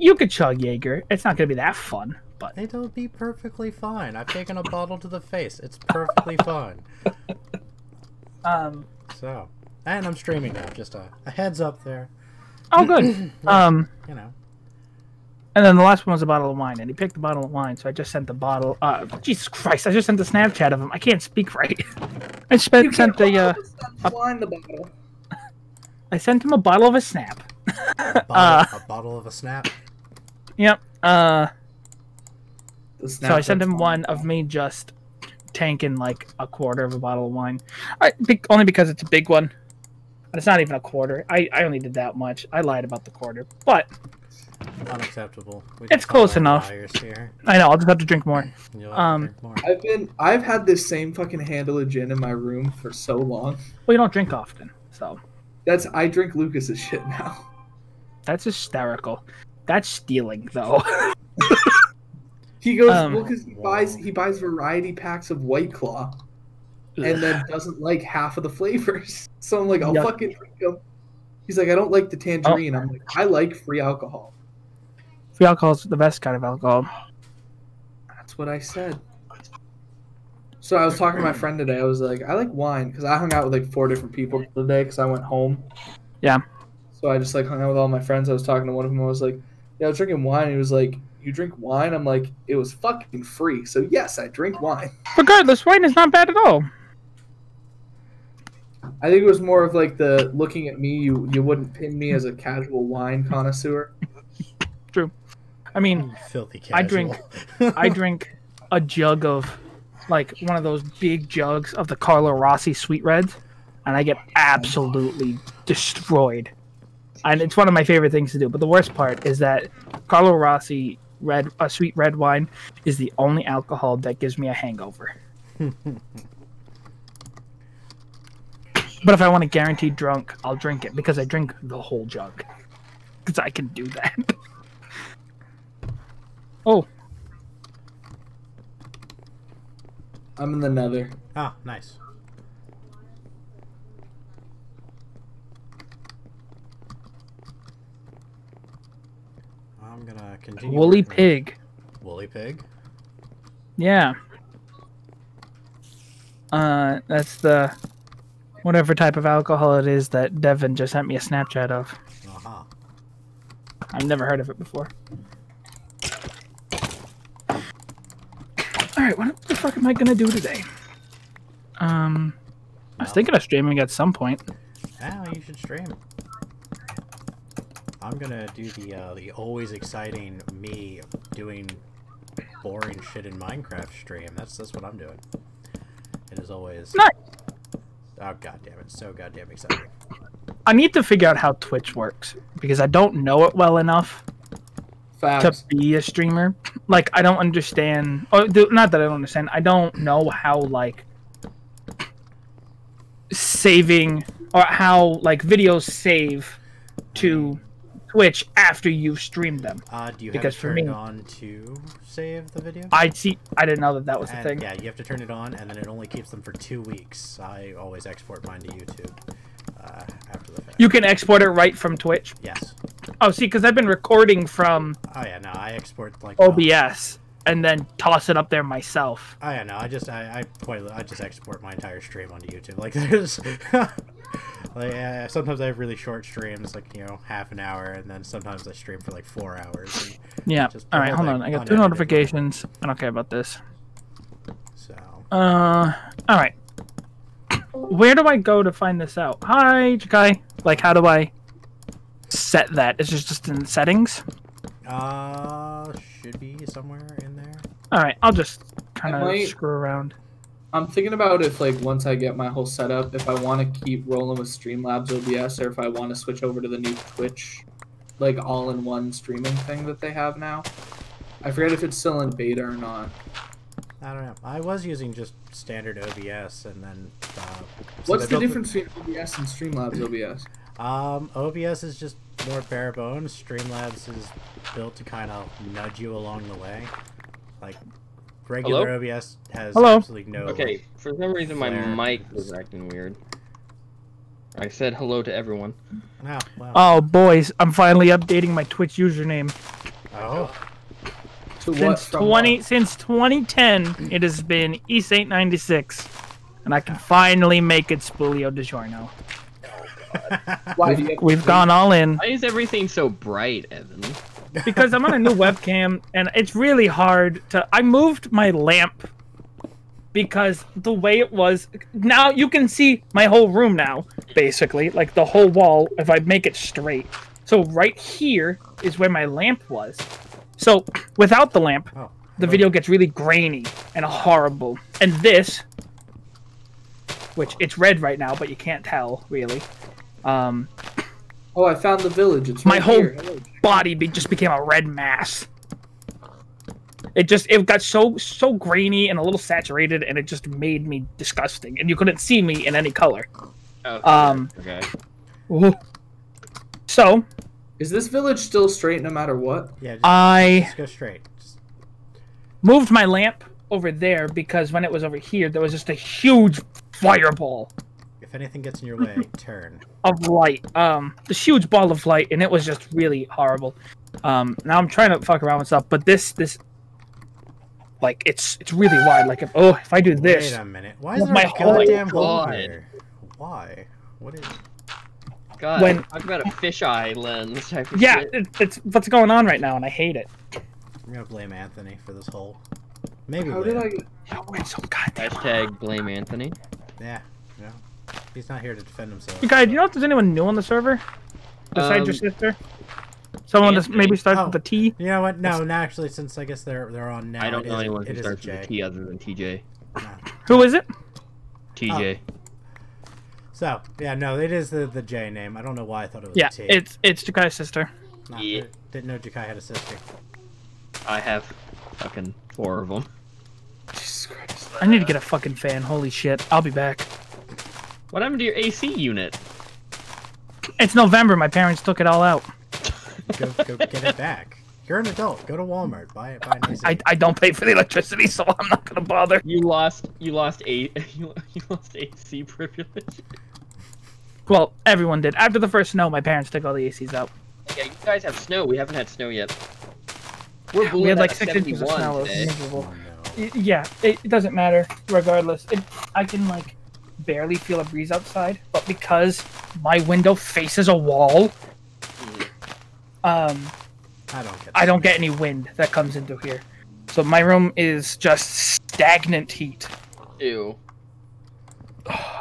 you could chug Jaeger. It's not gonna be that fun, but It'll be perfectly fine. I've taken a bottle to the face. It's perfectly fine. um. So, and I'm streaming now. Just a, a heads up there. Oh, good. um. You know. And then the last one was a bottle of wine, and he picked the bottle of wine, so I just sent the bottle. Uh, Jesus Christ! I just sent the Snapchat of him. I can't speak right. I spent, sent a. Uh, Wine the bottle. I sent him a bottle of a snap. A bottle, Uh. a bottle of a snap. Yep. Uh. So I sent Snapchat's him one of me just tanking like a quarter of a bottle of wine. I be- only because it's a big one. It's not even a quarter. I, I only did that much. I lied about the quarter, but Unacceptable. We It's close enough. Here. I know I'll just have to drink more. You'll have to Um, drink more. I've been I've had this same fucking handle of gin in my room for so long. Well, you don't drink often, so That's I drink Lucas's shit now. that's hysterical. That's stealing, though. He goes Um, well because he buys he buys variety packs of White Claw and then doesn't like half of the flavors. So I'm like, I'll Yuck. fucking drink them. He's like, I don't like the tangerine. I'm like, I like free alcohol. free alcohol is the best kind of alcohol. That's what I said. So I was talking to my friend today. I was like, I like wine because I hung out with like four different people today because I went home. Yeah. So I just like hung out with all my friends. I was talking to one of them. I was like, Yeah, I was drinking wine. He was like, You drink wine? I'm like, It was fucking free. So yes, I drink wine. Regardless, wine is not bad at all. I think it was more of like the looking at me. You you wouldn't pin me as a casual wine connoisseur. True. I mean, Filthy casual. I drink- I drink a jug of like one of those big jugs of the Carlo Rossi sweet reds, and I get absolutely destroyed. And it's one of my favorite things to do. But the worst part is that Carlo Rossi red a sweet red wine is the only alcohol that gives me a hangover. but if I want to guarantee drunk, I'll drink it because I drink the whole jug. Because I can do that. oh, I'm in the nether. Ah, nice. I'm gonna continue. woolly working- pig. Woolly pig. Yeah. Uh, that's the whatever type of alcohol it is that Devin just sent me a Snapchat of. Aha. I've never heard of it before. All right, what the fuck am I gonna do today? Um, I was thinking of streaming at some point. Now you should stream. I'm gonna do the uh, the always exciting me doing boring shit in Minecraft stream. That's that's what I'm doing. It is always. Nice. Oh god damn it! So goddamn exciting. I need to figure out how Twitch works because I don't know it well enough to be a streamer. Like I don't understand. Oh, th- not that I don't understand. I don't know how like saving or how like videos save to Twitch after you've streamed them. Uh, do you Because have for it turned me- on to save the video? I see. I didn't know that that was a And, thing. Yeah, you have to turn it on, and then it only keeps them for two weeks. I always export mine to YouTube uh, after the fact. You can export it right from Twitch. Yes. Oh, see, because I've been recording from Oh yeah, no, I export like. OBS and then toss it up there myself. I don't know. I just I, I quite I just export my entire stream onto YouTube. Like there's like uh, sometimes I have really short streams, like you know half an hour, and then sometimes I stream for like four hours. Yeah. All right, hold on. I got two notifications. I don't care about this. so Uh, all right. Where do I go to find this out? Hi, Jakai. Like, how do I set that? Is it just in settings? uh should be somewhere in. All right, I'll just kind of screw around. I'm thinking about if like once I get my whole setup, if I want to keep rolling with Streamlabs OBS or if I want to switch over to the new Twitch, like all-in-one streaming thing that they have now. I forget if it's still in beta or not. I don't know. I was using just standard OBS, and then. Uh, so What's the built difference between OBS and Streamlabs OBS? Um, OBS is just more bare bones. Streamlabs is built to kind of nudge you along the way. Like regular OBS has Hello? absolutely no. Okay, for some reason my Flare. mic was acting weird. I said hello to everyone. Oh, wow. Oh, boys, I'm finally updating my Twitch username. Oh, To Since from 20 since 2010, it has been East 896, and I can finally make it Spulio DiGiorno. what? Oh, Why do you have We've gone all in Why is everything so bright, Evan? because I'm on a new webcam, and it's really hard to. I moved my lamp because the way it was. Now you can see my whole room now, basically, like the whole wall. If I make it straight, so right here is where my lamp was. So without the lamp, oh. the video gets really grainy and horrible. And this, which it's red right now, but you can't tell really. Um, Oh, I found the village. It's My right whole- here. Body be, just became a red mass. It just it got so so grainy and a little saturated, and it just made me disgusting. And you couldn't see me in any color. Oh, Um, okay. So Is this village still straight no matter what? Yeah, just, I just go straight. Just, moved my lamp over there because when it was over here, there was just a huge fireball if anything gets in your way, turn. of light. Um, this huge ball of light, and it was just really horrible. Um, now I'm trying to fuck around with stuff, but this this like it's it's really wide. Like if oh if I do this, Wait a minute. Why is there My a goddamn hole God. here? Why? What is? God, when- talk about a fisheye lens type of yeah, it, it's what's going on right now, and I hate it. I'm gonna blame Anthony for this whole. Maybe. How did I? Liam. get- Oh, it's so goddamn. Hashtag blame Anthony. Yeah. Yeah. He's not here to defend himself. You guys, do you know if there's anyone new on the server besides your Um, sister? Someone that maybe starts Oh. with a T. You know what? No, no. Actually, since I guess they're they're on now. I don't know is- anyone it who is a starts with J. a T other than TJ. No. Who is it? TJ. So yeah, no, it is the the J name. I don't know why I thought it was Yeah, a T. it's it's Jakai's sister. Nah, Yeah. Didn't know Jakai had a sister. I have fucking four of them. Jesus Christ. I need to get a fucking fan. Holy shit! I'll be back. What happened to your AC unit? It's November. My parents took it all out. Go go get it back. You're an adult. Go to Walmart. Buy it. Buy an AC. I, I don't pay for the electricity, so I'm not gonna bother. You lost. You lost a. You, you lost AC privilege. Well, everyone did. After the first snow, my parents took all the ACs out. Yeah, you guys have snow. We haven't had snow yet. We're We had like at six inches of 71 snow. It was miserable. Oh, no. Yeah, it, it doesn't matter. Regardless, it, I can like barely feel a breeze outside, but because my window faces a wall, um, I don't get. I don't get any wind that comes into here. So my room is just stagnant heat, Ew.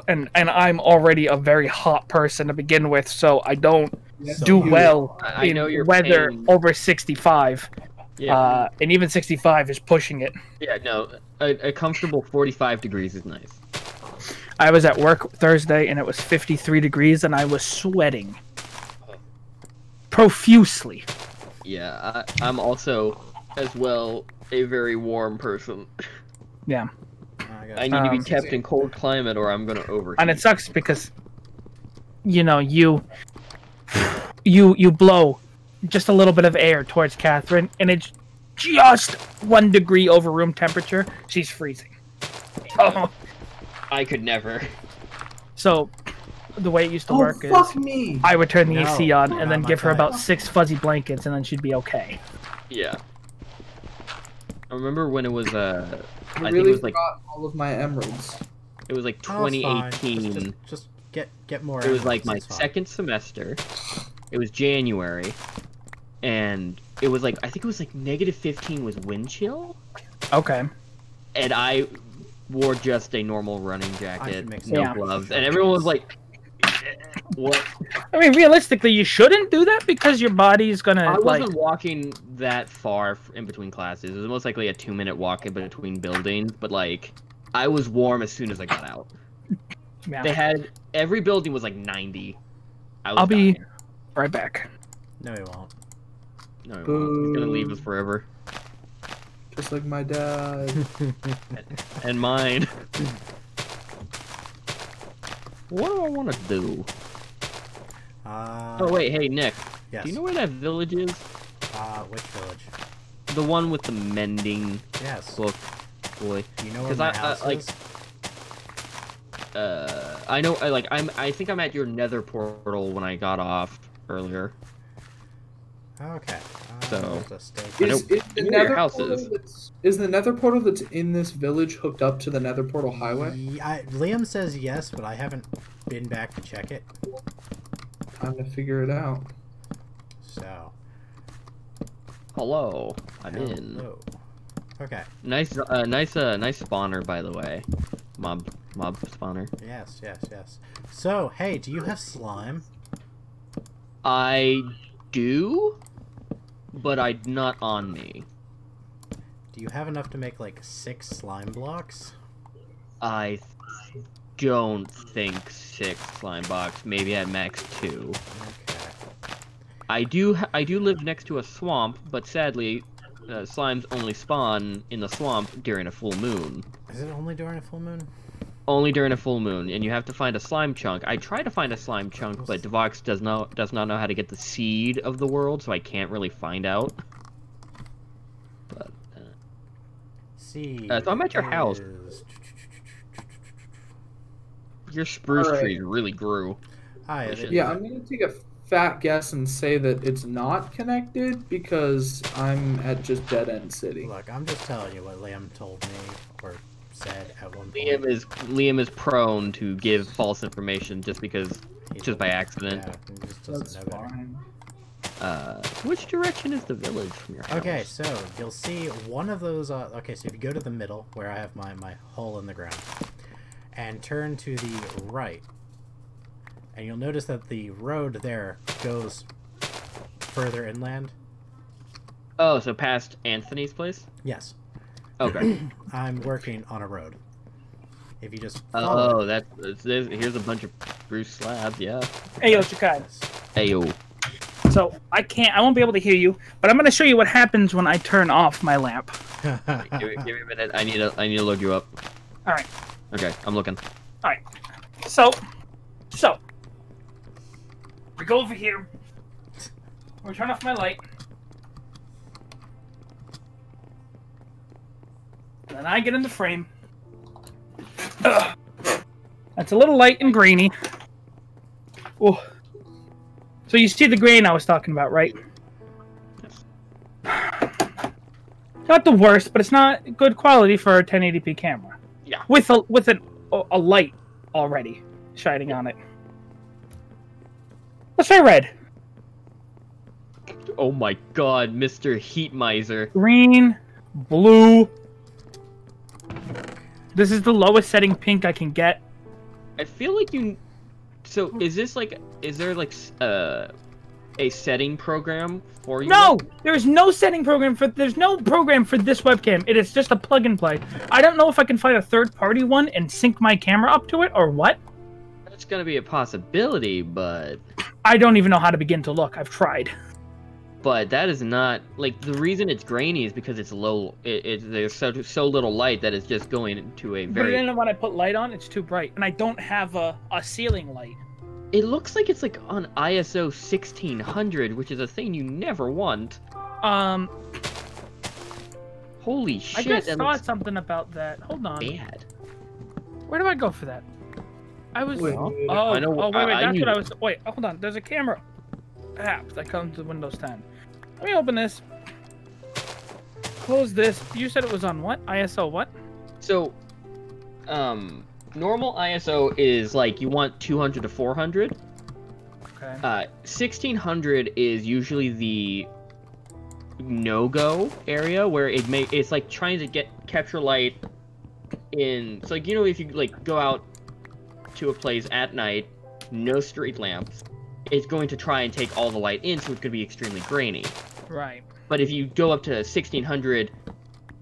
and and I'm already a very hot person to begin with, so I don't So do you- well I- I in know you're weather paying- over 65. Yeah. Uh, and even 65 is pushing it. yeah. No. A, a comfortable 45 degrees is nice. I was at work Thursday and it was 53 degrees and I was sweating profusely. Yeah. I, I'm also, as well, a very warm person. Yeah. I got I need to be Um, kept in cold climate, or I'm gonna overheat. And it sucks because you know, you you you blow just a little bit of air towards Catherine and it's just 1 degree over room temperature. She's freezing. Oh, I could never. so the way it used to Oh work is me! I would turn the No, AC on and then give her type. about 6 fuzzy blankets and then she'd be okay. Yeah. I remember when it was uh, I, I think really it was like all of my emeralds. it was like Oh, 2018. Just, just, just get get more. It was like my it's fine. second semester. It was January, and it was like I think it was like negative 15 was wind chill, Okay. and I wore just a normal running jacket, no some- gloves, and everyone was like, "What?" I mean, realistically, you shouldn't do that because your body's gonna I wasn't walking that far in between classes. It was most likely a two-minute walk in between buildings, but like I was warm as soon as I got out. Yeah. They had every building was like 90. I was I'll be- right back. No, he won't. No, he won't. he's gonna leave us forever. Just like my dad. And mine. what do I want to do? Uh, Oh wait, hey Nick, Yes. do you know where that village is? Uh, which village? The one with the mending Yes. book boy. Do you know where 'Cause my I- I- house like- is? Uh, I know. I like. I'm. I think I'm at your Nether portal when I got off earlier. Okay. So- just stay- I Is, is the I know your nether house portal is. that's- is the nether portal that's in this village hooked up to the nether portal highway? Ye- I, Liam says yes, but I haven't been back to check it. Time to figure it out. So. Hello, I'm in. Okay. Nice, uh, nice, uh, nice spawner, by the way. Mob, mob spawner. Yes, yes, yes. So, hey, do you have slime? I do, but I not on me. Do you have enough to make like six slime blocks? I don't think six slime blocks. Maybe at max two. Okay. I do. I do live next to a swamp, but sadly, uh, slimes only spawn in the swamp during a full moon. Is it only during a full moon? Only during a full moon, and you have to find a slime chunk. I try to find a slime chunk, but Devox does not does not know how to get the seed of the world, so I can't really find out. But uh, See. Uh, so I'm at your house. is- your spruce Alright. trees really grew. Hi. Yeah, Yeah, I'm gonna take a fat guess and say that it's not connected because I'm at just dead end city. Look, I'm just telling you what Liam told me or said at one point. Liam is Liam is prone to give false information just because He just by accident. Yeah, he just doesn't That's know better. fine. Uh, which direction is the village from your house? Okay, so you'll see one of those. Uh, okay, so if you go to the middle where I have my my hole in the ground, and turn to the right, and you'll notice that the road there goes further inland. Oh, so past Anthony's place? Yes, Okay. I'm working on a road. If you just uh, follow oh, that's, that's here's a bunch of spruce slabs. Yeah. Hey, yo, Jakai. Ayo. So I can't, I won't be able to hear you, but I'm going to show you what happens when I turn off my lamp. give, me- give me a minute. I need to I need to load you up. All right. Okay, I'm looking. All right. So, so we go over here. We turn off my light. Then I get in the frame. Ugh. That's a little light and grainy. Oh. So you see the grain I was talking about, right? Not the worst, but it's not good quality for a 1080p camera. Yeah. With a with an, a light already shining on it. Let's try red. Oh my god, Mr. Heat Miser. Green, blue. This is the lowest setting pink I can get. I feel like you. So is this like? Is there like uh, a setting program for you? No, there is no setting program for. There's no program for this webcam. It is just a plug and play. I don't know if I can find a third party one and sync my camera up to it or what. That's gonna be a possibility, but I don't even know how to begin to look. I've tried. But that is not like the reason it's grainy is because it's low. It, it there's so so little light that it's just going into a very. But then when I put light on, it's too bright, and I don't have a, a ceiling light. It looks like it's like on ISO 1600, which is a thing you never want. Um, Holy shit! I just that saw looks something about that. Hold on. bad. Where do I go for that? I was. Wait, oh, wait, oh, I know- wait, wait. I that's knew- what I was. Wait, hold on. There's a camera app that comes with Windows 10. Let me open this. Close this. You said it was on what? ISO what? So, um, normal ISO is like you want 200 to 400. Okay. Uh, 1600 is usually the no-go area where it may it's like trying to get capture light in. So like you know if you like go out to a place at night, no street lamps, it's going to try and take all the light in, so it's going to be extremely grainy. Right. But if you go up to 1600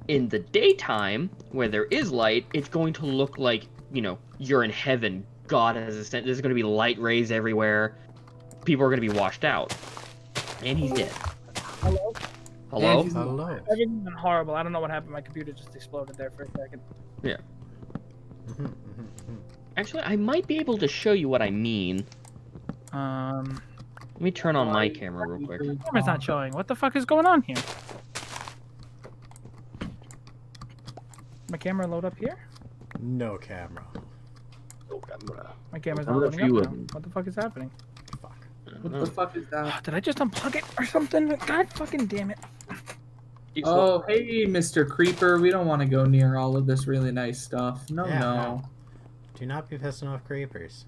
in the daytime, where there is light, it's going to look like, you know, you're in heaven. God has ascended. There's going to be light rays everywhere. People are going to be washed out. And he's dead. Hello. Hello? And Hello. Everything's been horrible. I don't know what happened. My computer just exploded there for a second. Mhm. Actually, I might be able to show you what I mean. Um, Let me turn on my camera real quick. camera's not showing. What the fuck is going on here? My camera load up here? No camera. No camera. My camera's not loading up view now. it. What the fuck is happening? Fuck. What the fuck is that? Did I just unplug it or something? God fucking damn it. Oh, hey, Mr. Creeper. We don't want to go near all of this really nice stuff. No, Yeah, no. no. Do not be pissing off creepers.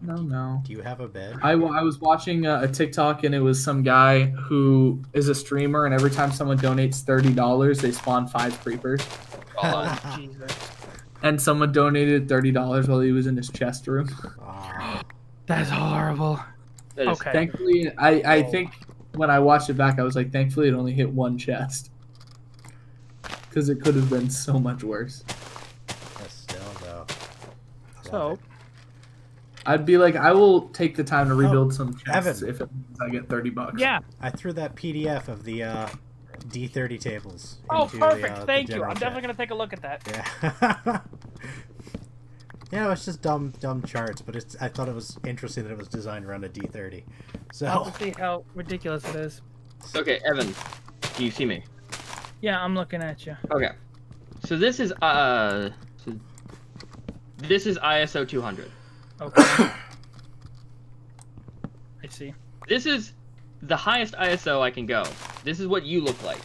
No, no. Do you have a bed? I, I was watching a, a TikTok and it was some guy who is a streamer, and every time someone donates $30, they spawn five creepers. Oh, Jesus. And someone donated $30 while he was in his chest room. Aw. That's horrible. That is- Okay. Thankfully, I, I Oh. think when I watched it back, I was like, thankfully it only hit one chest. Because it could have been so much worse. But still, though. So, it. I'd be like, I will take the time to Oh, rebuild some chests Evan. if it means I get 30 bucks. yeah. I threw that PDF of the uh, D30 tables. Oh, perfect. The, uh, Thank you. I'm chat. definitely going to take a look at that. Yeah. yeah, it's just dumb, dumb charts, but it's. I thought it was interesting that it was designed around a D30. So I'll see how ridiculous it is. Okay, Evan, can you see me? Yeah, I'm looking at you. Okay. So this is uh so this is ISO 200. Okay. I see. This is the highest ISO I can go. This is what you look like.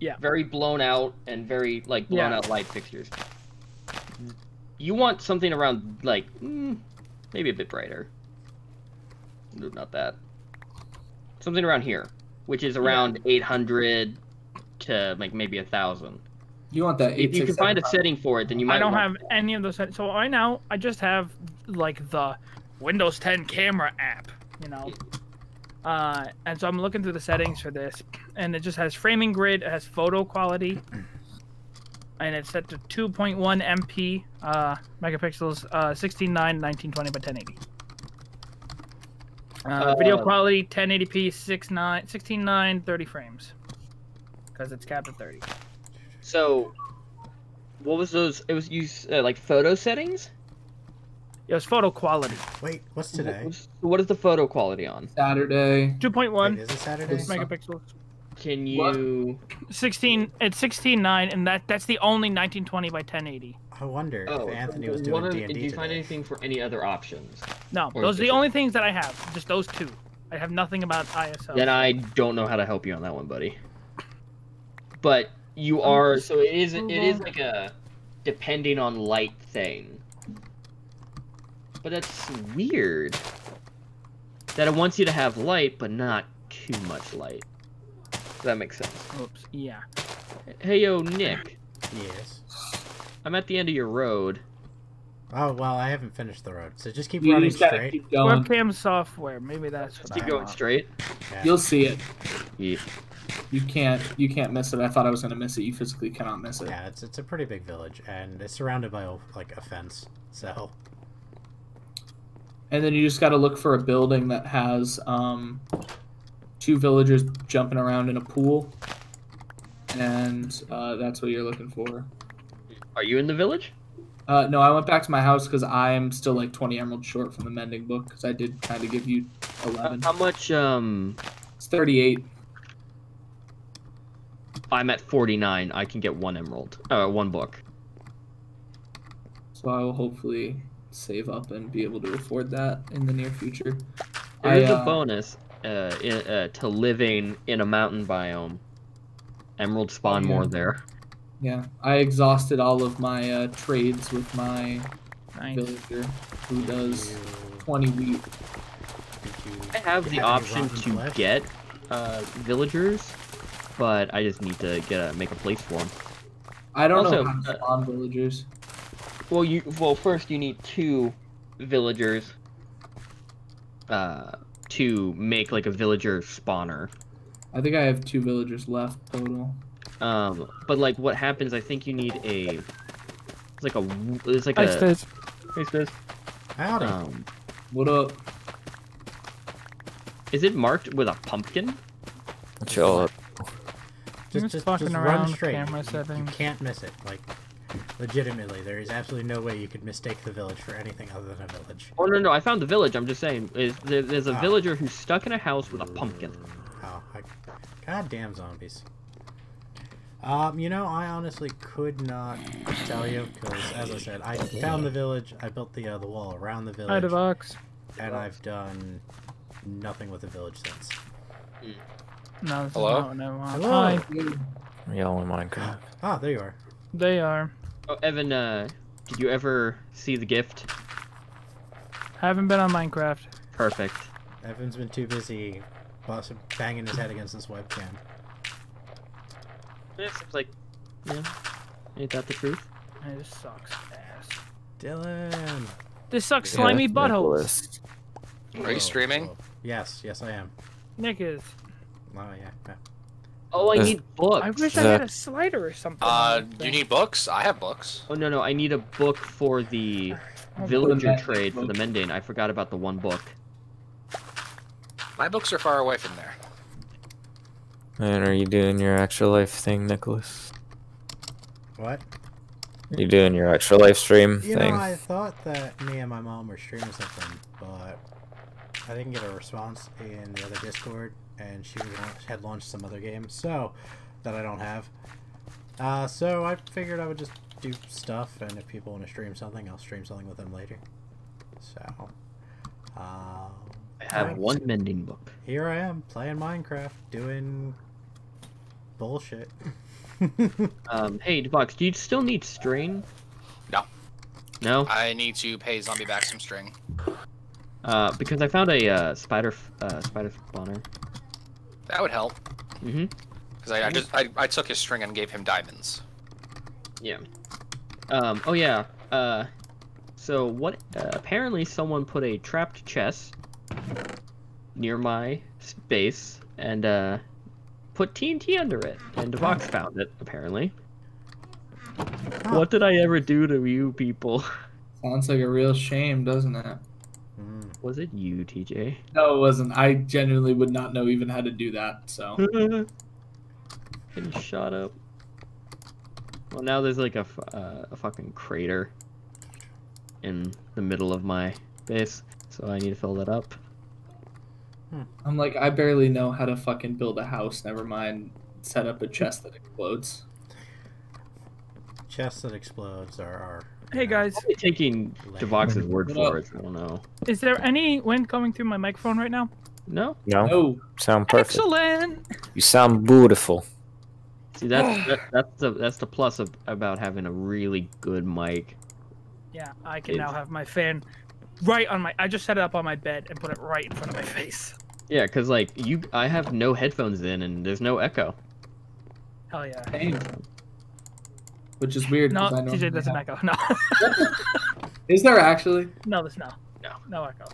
Yeah. Very blown out and very like blown Yeah. out light fixtures. You want something around like mm, maybe a bit brighter. No, Not that. Something around here, which is around 800 to like maybe a thousand. You want that If you can find a setting for it, then you might. I don't want- have any of those. set- So right now, I just have like the Windows 10 camera app, you know. Uh, and so I'm looking through the settings for this, and it just has framing grid, it has photo quality, and it's set to 2.1 MP uh, megapixels, uh, 16:9, 1920 by 1080. Uh, video Uh, quality 1080p, 6.9, 16:9, 30 frames, because it's capped at 30. So, what was those? It was use uh, like photo settings. It was photo quality. wait, what's today? What's- What is the photo quality on? Saturday. 2.1 Wait, is it Saturday? Is- megapixels. Can What? you? 16 it's 16.9 and that that's the only 1920 by 1080 I wonder Oh, if Anthony was doing D and D. Did you today. find anything for any other options? no Or those are the is it- only things that i have just those two i have nothing about iso Then I don't know how to help you on that one, buddy. But you um, are so it is it is like a depending on light thing. But that's weird. That it wants you to have light, but not too much light. Does that makes sense. oops yeah Hey yo, Nick. Yes. I'm at the end of your road. Oh well, I haven't finished the road, so just keep You running just gotta straight. keep going. webcam software maybe that's Just what keep I going want. straight. Yeah. You'll see it. Yeah. You can't. You can't miss it. I thought I was gonna miss it. You physically cannot miss it. Yeah, it's it's a pretty big village, and it's surrounded by like a fence. So And then you just gotta look for a building that has um, two villagers jumping around in a pool, and uh, that's what you're looking for. Are you in the village? Uh, no, I went back to my house because I'm still like 20 emeralds short from the mending book because I did kind of give you 11. How much um It's 38. I'm at 49. I can get one emerald. Uh one book. So I will hopefully save up and be able to afford that in the near future. There is I, a uh, bonus uh, in, uh, to living in a mountain biome. Emerald spawn Oh, more there. Yeah, I exhausted all of my uh, trades with my Nice. villager who does 20 wheat. I have the option to flesh? get uh, villagers, but I just need to get a make a place for them. I don't Also, know how to uh, spawn villagers. Well, you well first you need two villagers uh, to make like a villager spawner. I think I have two villagers left total. Um, but like what happens? I think you need a it's like a it's like Hi, a Stiz. Hey, Stiz. Howdy. um, What up? is it marked with a pumpkin? Chill out. Just just just, fucking just around run straight. camera You- you, can't miss it. Like legitimately, there is absolutely no way you could mistake the village for anything other than a village. Oh no no! I found the village. I'm just saying, is there, there's a Ah. villager who's stuck in a house with a pumpkin. Oh, I, goddamn zombies. Um, you know, I honestly could not tell you because, as I said, I found the village. I built the uh, the wall around the village. Hi, village, Devox. and I've done nothing with the village since. No, this Hello? is not what I want. Hello. Hi. Y'all in Minecraft. Ah, there you are. They are. Oh, Evan, uh, did you ever see the gift? Haven't been on Minecraft. Perfect. Evan's been too busy bust- banging his head against this webcam. Yeah, seems like, yeah, ain't that the truth? Hey, this sucks ass. Dylan! This sucks Yeah, slimy buttholes. Nicholas. Are you streaming? Yes, yes I am. Nick is. Oh yeah. yeah. Oh, I Is- need books. I wish I had a slider or something. Uh, like you need books? I have books. Oh no, no, I need a book for the villager Mending trade for the book. Mending. I forgot about the one book. My books are far away from there. Man, are you doing your actual life thing, Nicholas? What? Are you doing your actual life stream You thing? know, I thought that me and my mom were streaming something, but I didn't get a response in the other Discord, and she had launched some other game, so that I don't have. Uh, so I figured I would just do stuff, and if people want to stream something, I'll stream something with them later. So, um, I have Yeah. one Mending book. here I am playing Minecraft, doing bullshit. Um, hey, Devox, do you still need string? No. No? I need to pay Zombie back some string. Uh, because I found a uh, spider uh, spider spawner. That would help. Mm-hmm. Because I, I just I, I took his string and gave him diamonds. Yeah. Um. Oh yeah. Uh. So what? Uh, apparently, someone put a trapped chest near my s- base and uh, put TNT under it, and Devox found it. Apparently. What did I ever do to you people? Sounds like a real shame, doesn't it? Was it you, TJ? No, it wasn't. I genuinely would not know even how to do that. So Getting shot up. Well, now there's like a, f- uh, a fucking crater in the middle of my base, so I need to fill that up. I'm like, I barely know how to fucking build a house. Never mind, set up a chest that explodes. Chests that explodes are. are you Hey know, guys, Probably taking lame. Devox's word for up? it. I don't know. is there any wind coming through my microphone right now? No. No, Oh, sound perfect. Excellent. You sound beautiful. See, that's that, that's the that's the plus of about having a really good mic. Yeah, I can It- now have my fan right on my. I just set it up on my bed and put it right in front of my face. Yeah, cause like you, I have no headphones in and there's no echo. Hell yeah. same. Which is weird. No, 'cause I TJ normally doesn't have- echo. No, Is there actually? no, there's no. No. No echo.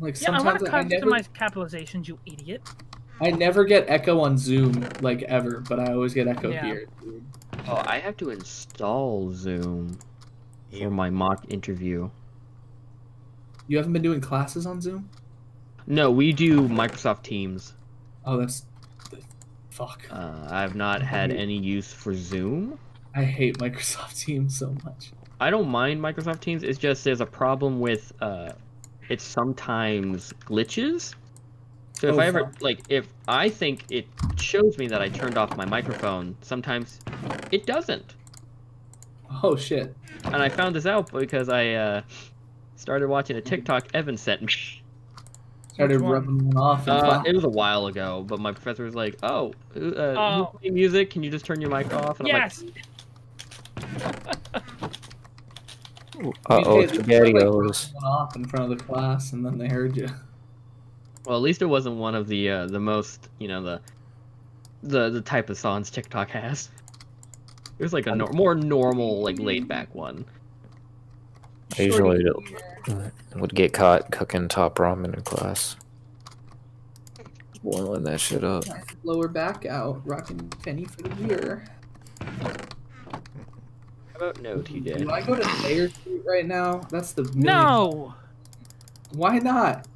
Like Yeah, I sometimes want to I, cut never, to my capitalizations, you idiot. I never get echo on Zoom like ever, but I always get echo Yeah. here. dude. Oh, I have to install Zoom for my mock interview. You haven't been doing classes on Zoom? No, we do Microsoft Teams. Oh, that's fuck. Uh, I have not had any use for Zoom. I hate Microsoft Teams so much. I don't mind Microsoft Teams. It's just there's a problem with uh, it sometimes glitches. So if Oh, I ever fuck. like, if I think it shows me that I turned off my microphone, sometimes it doesn't. Oh shit. And I found this out because I uh, started watching a TikTok Evan sent me. Started rubbing one off. in Uh, it was a while ago, but my professor was like, "Oh, uh, Oh. you play music? Can you just turn your mic off?" And I'm like, Yes. Uh oh, You did, you started, like, spaghettios. off in front of the class, and then they heard you. Well, at least it wasn't one of the uh, the most, you know, the the the type of songs TikTok has. It was like a nor- more normal, like laid back one. I usually would get caught cooking top ramen in class. Boiling that shit up. Lower back out, rocking penny for the year. How about no, TJ? Do I go to Thayer Street right now? That's the million- No. Why not?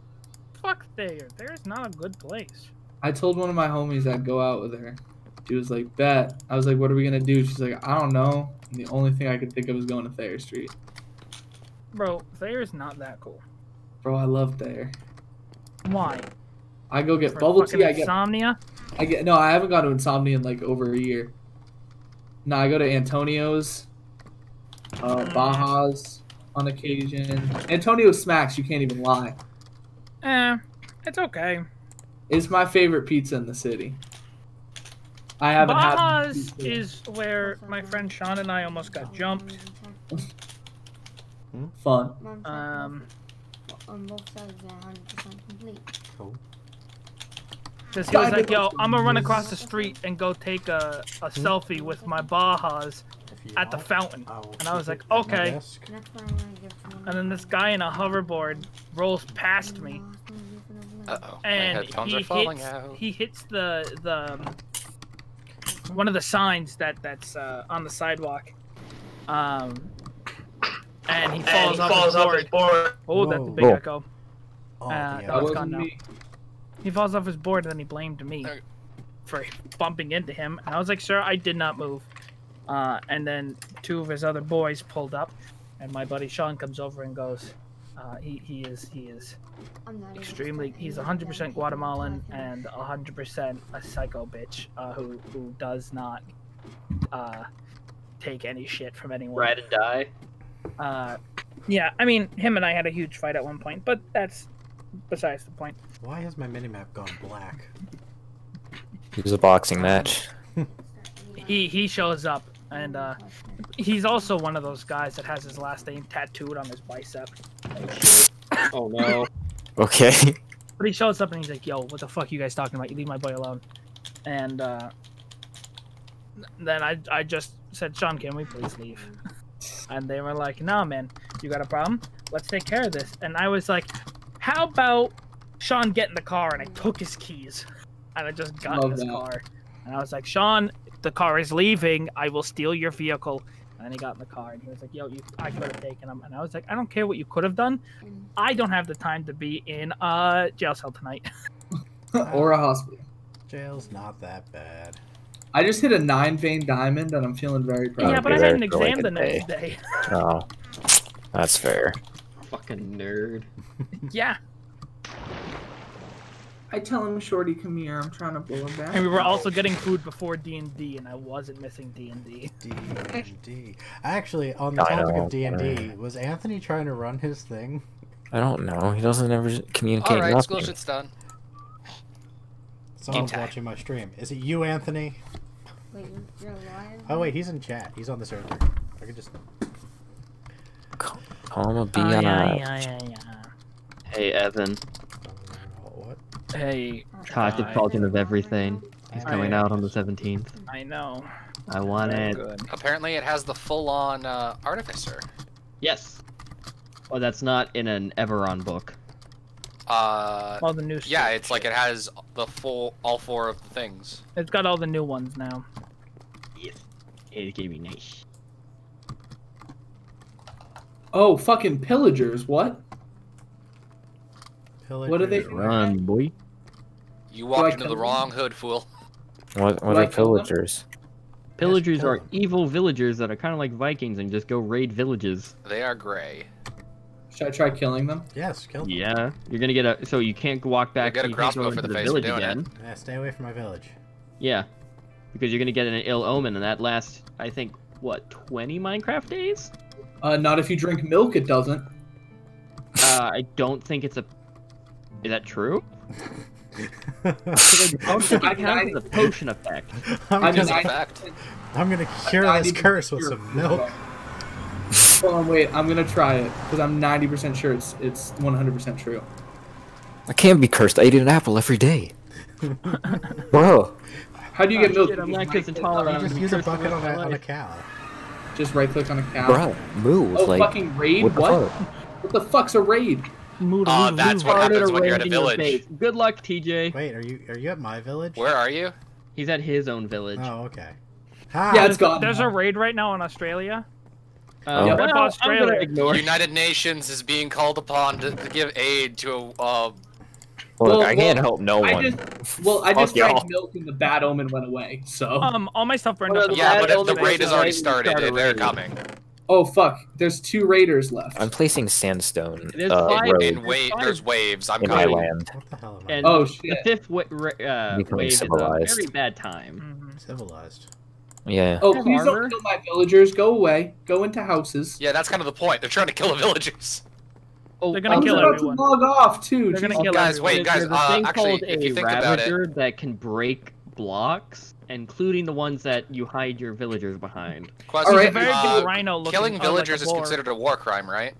Fuck Thayer. There's not a good place. I told one of my homies I'd go out with her. She was like, "Bet." I was like, "What are we gonna do?" She's like, "I don't know." And the only thing I could think of was going to Thayer Street. Bro, Thayer's not that cool. Bro, I love Thayer. Why? I go get For bubble tea. I get, insomnia? I get. No, I haven't gone to Insomnia in like over a year. No, I go to Antonio's, uh, Baja's on occasion. Antonio smacks. You can't even lie. Eh, It's okay. It's my favorite pizza in the city. I haven't had Baja's is where my friend Sean and I almost got jumped. fun. Um, on both sides are 100% complete. Cool. Because he was like, yo, I'm gonna run across the street and go take a, a selfie with my Bajas at the fountain. I And I was like, it at my okay. And that's why I'm gonna give someone And then this guy in a hoverboard rolls past me, Uh oh. And headphones he are falling hits out. he hits the the um, one of the signs that that's uh, on the sidewalk. Um, and he falls, off, his board. Oh, that's a big Whoa. echo. Oh, Uh, yeah. that That was gone now. me. He falls off his board and then he blamed me Okay. for bumping into him. And I was like, sir, I did not move. Uh, and then two of his other boys pulled up, and my buddy Sean comes over and goes, uh, he, he is he is I'm not able to extremely he's 100% Guatemalan and 100% a psycho bitch uh, who who does not uh, take any shit from anyone. Ride and die. Uh, yeah, I mean him and I had a huge fight at one point, but that's besides the point. Why has my minimap gone black? It was a boxing match. He he shows up and uh, he's also one of those guys that has his last name tattooed on his bicep. Oh. No. Okay. But he shows up and he's like, "Yo, what the fuck are you guys talking about? You leave my boy alone." And uh, then I I just said, "Sean, can we please leave?" And they were like, "Nah, man, you got a problem? Let's take care of this." And I was like, "How about Sean get in the car?" And I took his keys, and I just got Love in his that. car, and I was like, "Sean, the car is leaving. I will steal your vehicle." And he got in the car and he was like, "Yo, you, I could have taken him." And I was like, "I don't care what you could have done. I don't have the time to be in a jail cell tonight." or a hospital. Jail's not that bad. I just hit a nine vein diamond and I'm feeling very proud. yeah, but I had an for, like, exam the next day. Oh, that's fair. Fucking nerd. yeah, I tell him, Shorty, come here. I'm trying to pull him back. and we were also getting food before D and D, and I wasn't missing D and D. D and D. Actually, on the I topic of D and D, was Anthony trying to run his thing? I don't know. He doesn't ever communicate Alright, school nothing. shit's done. Someone's watching my stream. Is it you, Anthony? Wait, you're- you're alive? Oh wait, he's in chat. He's on the server. I could just. Call call him a Oh, biatch. yeah, yeah, yeah, yeah. Hey Evan. What? Hey, Todd Try. called him of everything. He's coming out on the 17th. I know. I want Very it. good. Apparently, it has the full-on uh, artificer. Yes. Oh, that's not in an Eberron book. Uh, All the new. yeah, stuff. it's like it has the full, all four of the things. It's got all the new ones now. Yes. It's gonna be nice. Oh, fucking pillagers! What? Pillagers. What are they- Run, boy. You walked into kill the them? wrong hood, fool. What, what Do are pillagers? Pillagers kill are evil villagers that are kind of like Vikings and just go raid villages. They are gray. Should I try killing them? Yes, kill them. Yeah, you're gonna get a. So you can't walk back. get a you can't go crossbow for the the face village doing it. again. Yeah, stay away from my village. Yeah, because you're gonna get an ill omen, and that lasts, I think, what, 20 Minecraft days? Uh, not if you drink milk. It doesn't. Uh, I don't think it's a. Is that true? I'm I don't think I- it counts as a potion effect. I mean, It's gonna, a I- fact. I'm gonna cure this curse with some milk. Hold on, wait. I'm gonna try it because I'm 90% sure it's it's 100% true. I can't be cursed. I eat an apple every day. Bro, How do you Oh, get milk? shit, I'm Just lactose intolerant. on- Just use a bucket on a, on a cow. Just right click on a cow. bro, move. Oh, like, fucking raid? what the What? fuck? What the fuck's a raid? Mood- Uh, mood- that's mood- what happens when you're at a village. Good luck, TJ. Wait, are you are you at my village? Where are you? He's at his own village. Oh, okay. Hi. Yeah, it's gone. There's a raid right now in Australia. Uh, Yeah. well, Australia. United Nations is being called upon to, to give aid to a. Uh, Look, Well, I can't well, help no I one. just well, I just drank milk and the bad omen went away. So Um, all my stuff burned Oh, up. the yeah, but if the raid has already right, you started, they're coming. oh fuck, there's two raiders left. I'm placing sandstone There's uh, five- In wa- there's waves. I'm in my land. What the hell am I? And Oh the shit. fifth wa- ra- uh, Becoming wave is a very bad time. Mhm. Civilized. Yeah. Oh please armor? don't kill my villagers. Go away. Go into houses. Yeah, that's kind of the point. They're trying to kill the villagers. Oh, They're gonna was kill about everyone. to log off too. They're gonna Jesus. kill guys, everyone. wait, guys, There's a uh, thing actually, called if you a think about it- Ravager that can break blocks, including the ones that you hide your villagers behind. Question, All He's right, very uh, big rhino looking. killing uh, like villagers is considered a war crime, right?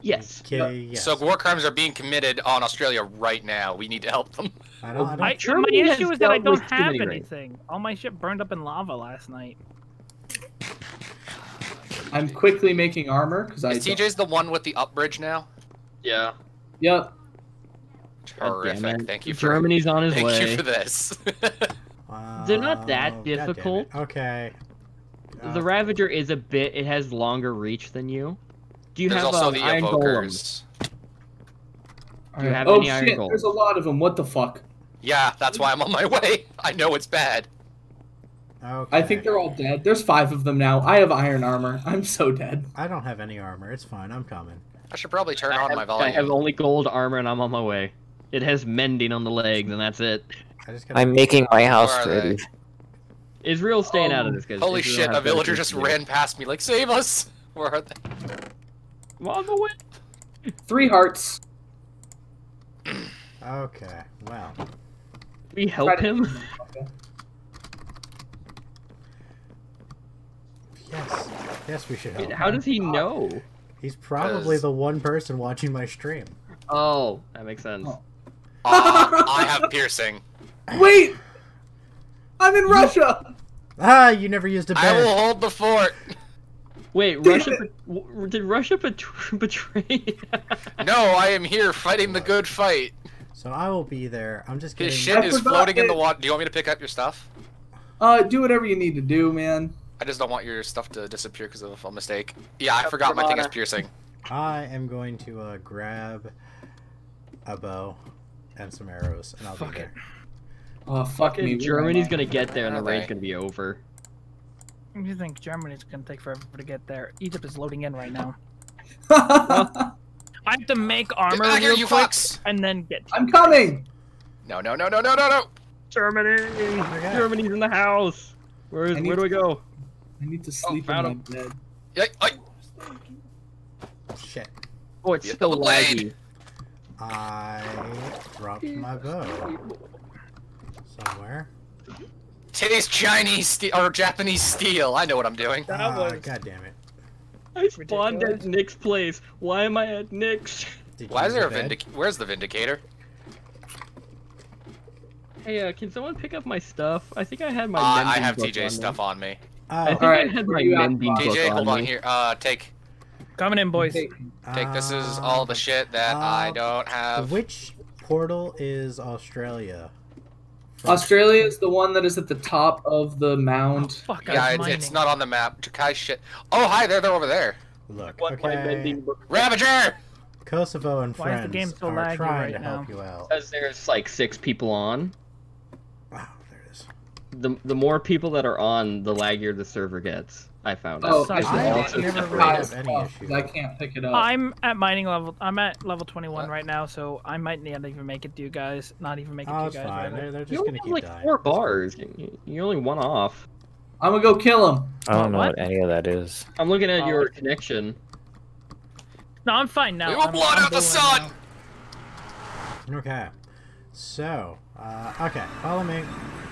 Yes. Okay, yes. So war crimes are being committed on Australia right now. We need to help them. I don't, I don't, I, my issue is that I don't have many rains. anything. All my shit burned up in lava last night. I'm quickly making armor because I. Is don't- TJ's the one with the up bridge now? Yeah. Yep. God Terrific. Thank you for Germany's on his thank way. Thank you for this. They're not that God damn it. difficult. Okay. Uh, The Ravager is a bit. It has longer reach than you. Do you There's have also um, the iron golems? evokers. Do you have oh any iron shit! golems? There's a lot of them. What the fuck? Yeah, that's why I'm on my way. I know it's bad. Okay. I think they're all dead. There's five of them now. I have iron armor. I'm so dead. I don't have any armor. It's fine. I'm coming. I should probably turn I on have, my volume. I have only gold armor and I'm on my way. It has mending on the legs and that's it. I just gotta. I'm making my house Where are ready. Israel's staying out of this. this. 'cause Holy Israel shit! A villager just to do. ran past me like, save us! Where are they? I'm on the way. Three hearts. Okay. Well. We help Try to- him. Yes. Yes, we should help. How does he know? He's probably Because- the one person watching my stream. Oh, that makes sense. Oh. Uh, I have piercing. Wait! I'm in Russia! Ah, you never used a I will hold the fort. Wait, Russia did Russia betray? No, I am here fighting the good fight. So I will be there. I'm just His kidding. shit I is forgot floating in the water. Do you want me to pick up your stuff? Uh, do whatever you need to do, man. I just don't want your stuff to disappear because of a mistake. Yeah, I forgot my thing is piercing. I am going to uh, grab a bow and some arrows, and I'll Fuck be there. Oh, fuck me. Fucking where Germany's gonna get there and the Where are raid's gonna be over. You think Germany's gonna take forever to get there? Egypt is loading in right now. I'm I have to make armor back here, you quick fucks! and then get I'm coming! No, no, no, no, no, no, no! Germany, Okay. Germany's in the house. Where is? Where do we to- go? I need to sleep in found my bed. Yeah, I, Shit. Oh, it's Get still laggy. I dropped my bow somewhere. today's Chinese steel or Japanese steel. I know what I'm doing. That Ah, was- God damn it. I spawned at Nick's place. Why am I at Nick's? Did Why is there a bed? vindic? Where's the vindicator? Hey, uh, can someone pick up my stuff? I think I had my. Uh, I have TJ's on stuff on me. I Oh, think Alright, I had my you at, mending Bob? TJ, on hold on here. Uh, take coming in, boys. Hey, take. This is all the uh, shit that I uh, don't have. Which portal is Australia? Australia is the one that is at the top of the Oh, mound. fuck, Yeah, it's, it's not on the map. Jakai shit. Oh, hi there. They're over there. Look, Want my okay. mending book? Ravager. Kosovo and Why is the game so are laggy trying right to help now? you out. Because there's like six people on. Wow, there it is. The the more people that are on, the laggier the server gets. I found Oh, out. sucks. It's I never separate. really God, have any issue. I can't pick it up. I'm at mining level. I'm at level 21 What? right now, so I might not even make it to you guys. Not even make it Oh, to it's you guys. fine. right They're, they're You just only gonna have keep like dying. four bars. You- You're only one off. I'm gonna go kill him. I don't know What? what any of that is. I'm looking at Oh, your okay. connection. No, I'm fine now. we will I'm- blot out the sun. now. Okay. So, uh, okay, follow me.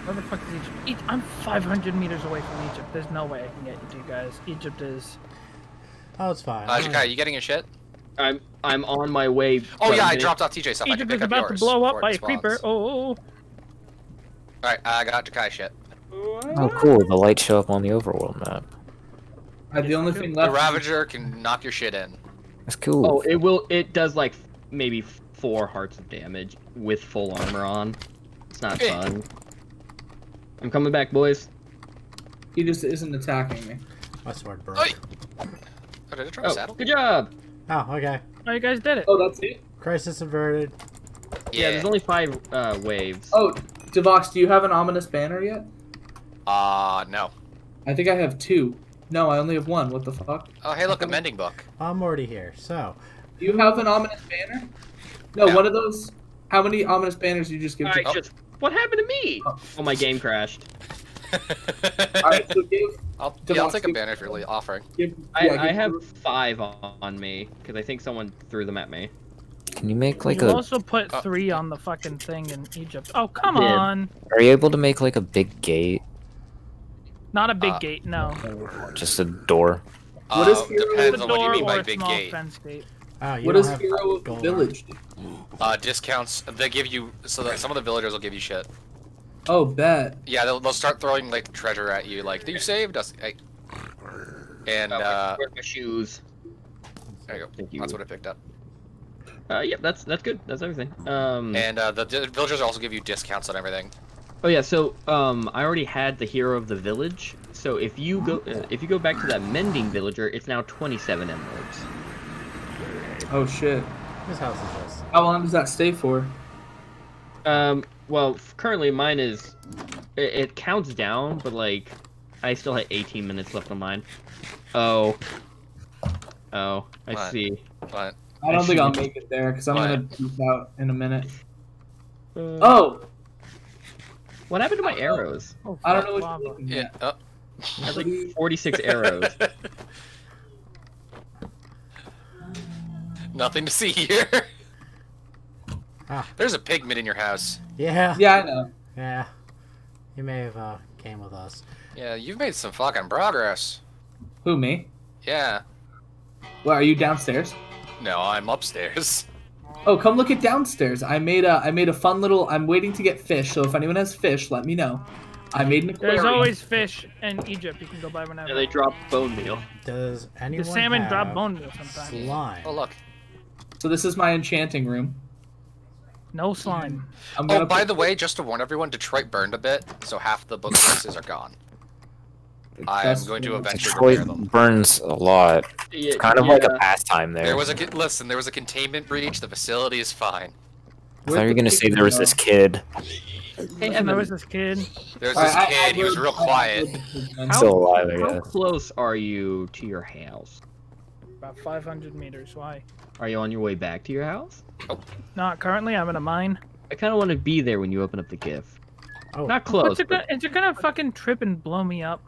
Where the fuck is Egypt? E- I'm 500 meters away from Egypt. There's no way I can get to you guys. Egypt is. Oh, it's fine. Uh, I'm you getting your shit? I'm I'm on my way. Oh yeah, I'm I in- dropped off TJ stuff. I can Egypt pick is about to blow up before by a creeper. Oh, oh, oh. All right, I got Jakai shit. Oh, cool. The lights show up on the overworld map. Uh, the only thing left. The. Ravager can knock your shit in. That's cool. Oh, it will. It does like maybe four hearts of damage with full armor on. It's not fun. I'm coming back, boys. He just isn't attacking me. My sword broke. Oi! Oh, did I drop a Oh, saddle? good job. Oh, okay. Oh, you guys did it. Oh, that's it. Crisis averted. Yeah, there's only five uh, waves. Oh, Devox, do you have an ominous banner yet? Uh, no. I think I have two. No, I only have one. What the fuck? Oh, hey, look, a mending book. I'm already here. So, Do you have an ominous banner? No, No. one of those. How many ominous banners did you just give I to? just. What happened to me? Oh. Oh, my game crashed. All right, so give I'll, yeah, I'll take a see- banner if you're really offering. Give, I, yeah, I give- have five on, on me because I think someone threw them at me. Can you make like you a? also put Uh, three on the fucking thing in Egypt. Oh come Did. on! Are you able to make like a big gate? Not a big Uh, gate, no. Just a door. What is Uh, hero depends The on what you door mean or by a big small gate. fence gate. Oh, What does Hero of the Village do? Uh, discounts. They give you so that some of the villagers will give you shit. Oh, bet. Yeah, they'll, they'll start throwing like treasure at you, like you saved us. Hey. And Oh, uh, where's my shoes? there you go. Thank you. That's what I picked up. Uh, yep, that's that's good. That's everything. Um. And uh, the, the villagers also give you discounts on everything. Oh yeah, so um, I already had the hero of the village. So if you go uh, if you go back to that mending villager, it's now 27 emeralds. Oh, shit. Whose house is this? How long does that stay for? Um, well, currently mine is it, it counts down, but like I still had 18 minutes left on mine. Oh. Oh, I What? see. But I don't I think I'll make it there because I'm Why? gonna peace out in a minute. Uh, Oh, What happened to my arrows? Oh, I don't know what lava. you're looking yeah. Oh. I have like 46 arrows. Nothing to see here. Ah. There's a pigment in your house. Yeah. Yeah, I know. Yeah. You may have uh, came with us. Yeah, you've made some fucking progress. Who me? Yeah. What are you downstairs? No, I'm upstairs. Oh, come look at downstairs. I made a I made a fun little. I'm waiting to get fish. So if anyone has fish, let me know. I made an aquarium. There's always fish in Egypt. You can go buy whenever. And they drop bone meal. Does anyone? the salmon have drop bone meal sometimes. slime? Oh look. So this is my enchanting room. No slime. I'm oh, gonna Oh, by put- the way, just to warn everyone, Detroit burned a bit, so half the bookcases are gone. I'm going to eventually repair Detroit them. burns a lot. Yeah, Kind of like a pastime there. There was a listen. There was a containment breach. The facility is fine. I thought you were gonna say there was this kid Hey, Listen, Evan, there was this kid. There's Alright, this I- I kid. He was real quiet. heard the pigment. How- still alive, I how close are you to your house? About 500 meters. Why? Are you on your way back to your house? Not currently. I'm in a mine. I kind of want to be there when you open up the gift. Oh, Not close. What's it gonna, is it gonna fucking trip and blow me up?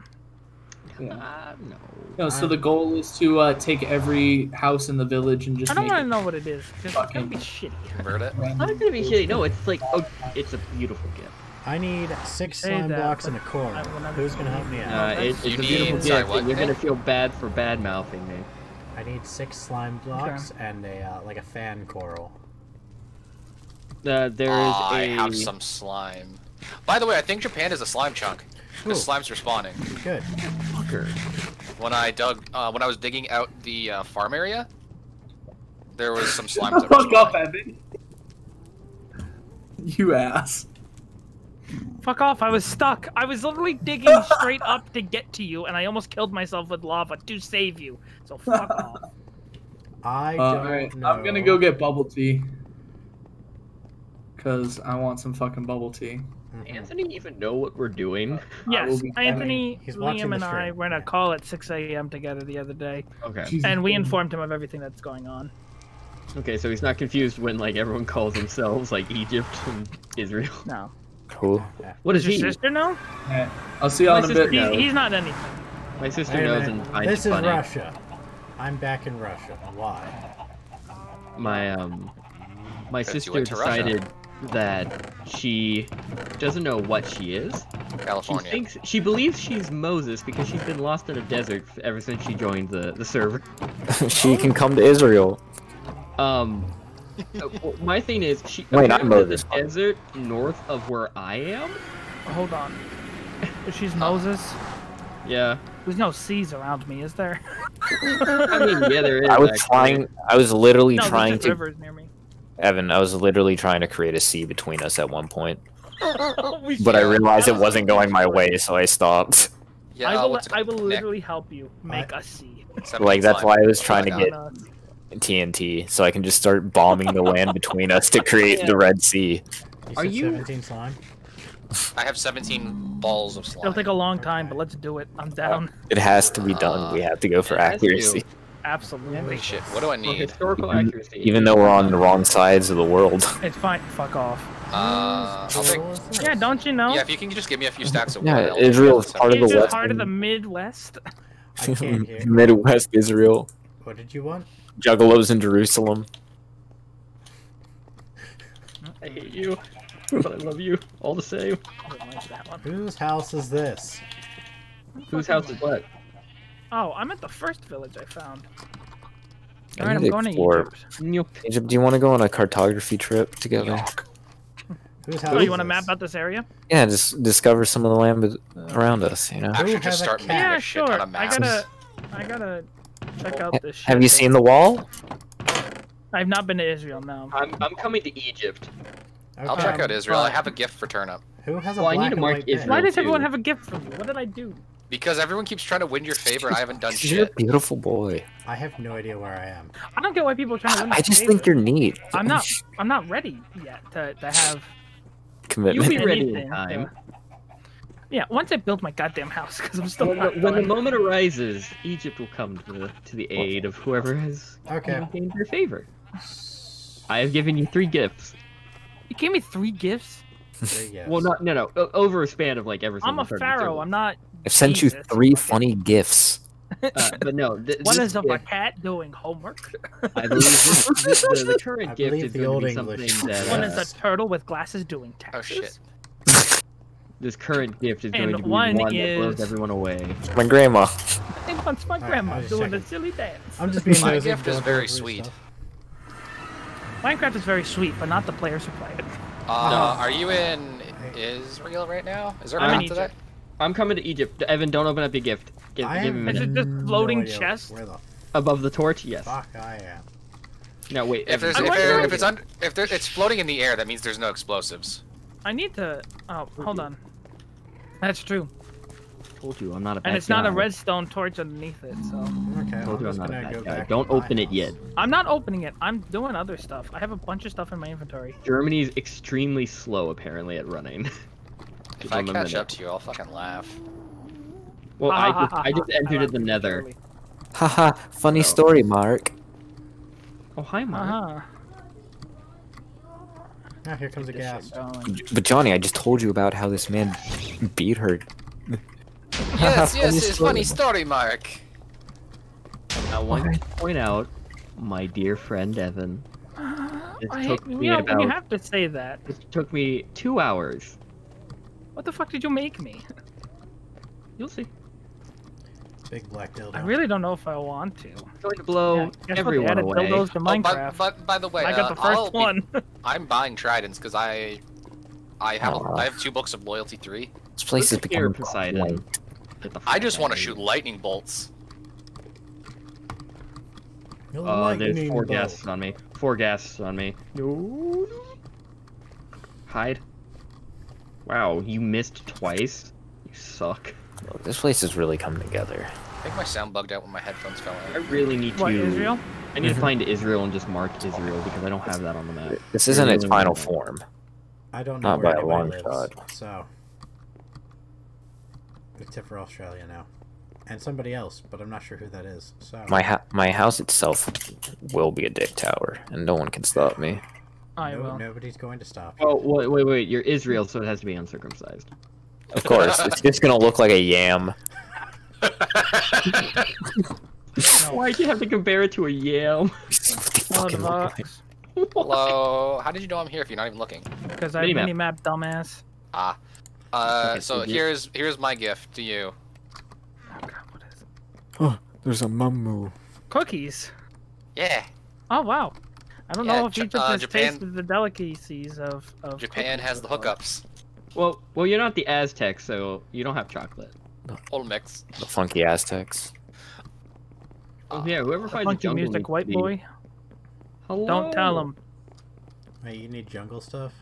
Yeah. uh, no. No, so the goal is to uh, take every house in the village and just I don't make want to know what it is. 'cause it's gonna be shitty. Convert it. It's not gonna be shitty. No, it's like oh, it's a beautiful gift. I need six Say slime that, blocks but and a core. I will never- Who's gonna help me Uh, out? it, it's You a beautiful need- sorry, gift. what? You're gonna feel bad for bad mouthing me. I need six slime blocks and a uh, like a fan coral. Uh, there is I a. have some slime. By the way, I think Japan is a slime chunk. Because Ooh. slimes are spawning. Good. fucker. When I dug, uh, when I was digging out the uh, farm area, there was some slimes that Fuck up. Evan. You ass. Fuck off! I was stuck. I was literally digging straight up to get to you, and I almost killed myself with lava to save you. So fuck off. I Uh, don't alright, know. I'm gonna go get bubble tea. Cause I want some fucking bubble tea. Mhm. Anthony even know what we're doing? Yes, Anthony, He's Liam, and I stream. were in a call at 6 a.m. together the other day, Okay. Jesus and we informed him of everything that's going on. Okay, so he's not confused when like everyone calls themselves like Egypt and Israel. No. Cool. What is Does your he? sister know? Alright, I'll see y'all My in a bit. He's, knows. he's not anything. My sister Wait knows minute. and finds This is funny. Russia. I'm back in Russia. Why? My um, my sister went to Russia. decided that she doesn't know what she is. California. She thinks she believes she's Moses because she's been lost in a desert ever since she joined the the server. she can come to Israel. Um, well, my thing is she Wait, I apparently know there's this a desert north of where I am. Hold on. She's Moses, Yeah, there's no seas around me, is there? I mean yeah, there is. I was actually. trying. I was literally no, trying there's just to. rivers near me. Evan, I was literally trying to create a sea between us at one point, but I realized it wasn't going my way, so I stopped. Yeah, I uh, will, I will Nick? literally help you make a sea. Like that's why I was trying to get God. TNT, so I can just start bombing the land between us to create the Red Sea. You Are you- 17 slime? I have 17 balls of slime. It'll take a long time, but let's do it. I'm down. It has to be done. We have to go for It has to. accuracy, Absolutely. Holy shit, what do I For need? historical accuracy. even though we're on the wrong sides of the world. It's fine. Fuck off. Uh, I'll take. Cool is this? Yeah, don't you know? Yeah, if you can just give me a few stacks of Yeah, wood. I'll- Israel is part of the just West. part of the Midwest. I can't hear. Midwest Israel. What did you want? Juggalos in Jerusalem. I hate you, but I love you all the same. I didn't like that one. Whose house is this? Whose house is what? Oh, I'm at the first village I found. Alright, I'm need to going to. Egypt. Egypt, do you want to go on a cartography trip together? Whose house Oh, you want to map out this area? Yeah, just discover some of the land around us. You know. Actually, should just has a start cat? making Yeah, a shit sure. ton of I maps. gotta, I gotta check out this. Shit Have you seen the wall? I've not been to Israel. No. I'm I'm coming to Egypt. I'll check out um, Israel. I have a gift for turnip. Who has a Well, I need to mark Israel. Why does everyone have a gift for me? What did I do? Because everyone keeps trying to win your favor and I haven't done You're a shit. beautiful boy. I have no idea where I am. I don't get why people are trying to win. I my just favor. think you're neat. I'm not. I'm not ready yet to, to have. You'll commitment. be ready in anything, time. So- Yeah, once I build my goddamn house, because I'm still When the, not when the moment arises, Egypt will come to the to the aid of whoever has Okay. gained your favor. I have given you three gifts. You gave me three gifts. Three yes. Well, not no no over a span of like ever. I'm a since the start of the pharaoh. I'm not. I've sent you three Okay. funny gifts. Uh, but no, th- What this is up, a cat doing homework? I believe this, this, the, the current I gift believe is the going old to be English. something that One uh, is a turtle with glasses doing taxes. Oh shit. This current gift is And going to be one one that blows everyone away. My grandma. And once my Alright, grandma was doing a silly dance. I'm just being My gift is very sweet. stuff. Minecraft is very sweet, but not the players who play it. Uh, Are you in Israel right now? Is there a I'm map in to that? I'm coming to Egypt. Evan, don't open up your gift. Give, I give me a have Is it just floating no chest? Where the Above the torch, yes. fuck I am. No, wait. If there's if, there, if it's under, if there, it's floating in the air, that means there's no explosives. I need to. Oh, hold on. That's true. told you I'm not a bad And it's not a redstone torch underneath it, so. Okay, I'm Told you I'm not a gonna bad go guy. back. Don't to my open it yet. I'm not opening it. I'm doing other stuff. I have a bunch of stuff in my inventory. Germany's extremely slow apparently at running. If I catch minute. up to you, I'll fucking laugh. Well, Ha, I ha, just, ha, I just entered laugh the nether. sincerely. Haha, funny No. story, Mark. Oh, hi, Mark. Uh-huh. Uh-huh. Oh, here comes a Get this ghast. But Johnny, I just told you about how this man beat her. Yes, yes, it's story. funny story, Mark. I want to point out, my dear friend Evan. It I took hate, you me know, when you have to say that. It took me two hours. What the fuck did you make me? You'll see. Big black dildo. I really don't know if I want to. It's going to blow Yeah, guess what? They everyone added away. dildos to Oh, by, Minecraft. but by the way, I got uh, the 1st I'll be- one. I'm buying tridents because I, I have Aw. I have two books of loyalty three. This place is Look becoming Poseidon. quite- Get the I just want to shoot lightning bolts. You're Uh, there's four bolt. ghasts on me. Four ghasts on me. No. Hide. Wow, you missed twice. You suck. This place is really coming together. I think my sound bugged out when my headphones fell out. I really need what, to. Israel? I need to mhm. find Israel and just mark Israel because I don't have that on the map. This isn't its final form. I don't know Not where by a long lives, shot. so except for Australia now, and somebody else, but I'm not sure who that is. So My ha- my house itself will be a dick tower, and no one can stop me. I no, will. nobody's going to stop. Oh wait, wait, wait! You're Israel, so it has to be uncircumcised. Of course, it's just gonna look like a yam. Why'd you have to compare it to a yam? What they Son fucking of look a- like. Hello. How did you know I'm here if you're not even looking? Because I Minimap. minimap dumbass. Ah. Uh, Okay, so so you- here's here's my gift to you. Oh god, what is it? Oh, There's a mamu. Cookies. Yeah. Oh wow. I don't Yeah, know if J- Egypt uh, has Japan- tasted the delicacies of, of Japan cookies has the before. hookups. Well, well, you're not the Aztecs, so you don't have chocolate. Old mix. The funky Aztecs. Oh yeah, whoever The finds a funky jungle music needs white be- boy. Hello. Don't tell him. Hey, you need jungle stuff.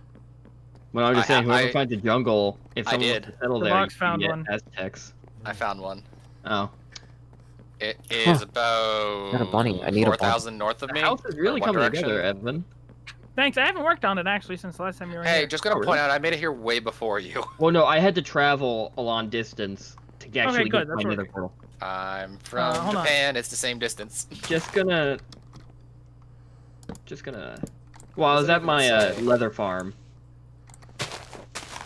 Well, I'm just I- saying, whoever I- finds a jungle, if I someone did. wants to settle The there, box you can found get one. Aztecs. I found one. Oh, It Huh. about Got a bunny. I need a four bunny. thousand north of the me. house is really one coming direction. together, Evan. Thanks. I haven't worked on it actually since the last time you were Hey, here. Hey, just gonna Oh, point really? out, I made it here way before you. Well, no, I had to travel a long distance to actually good, get to my that's nether working. portal. I'm from hold on. Japan. It's the same distance. Just gonna, just gonna. Well, I was at my uh, leather farm.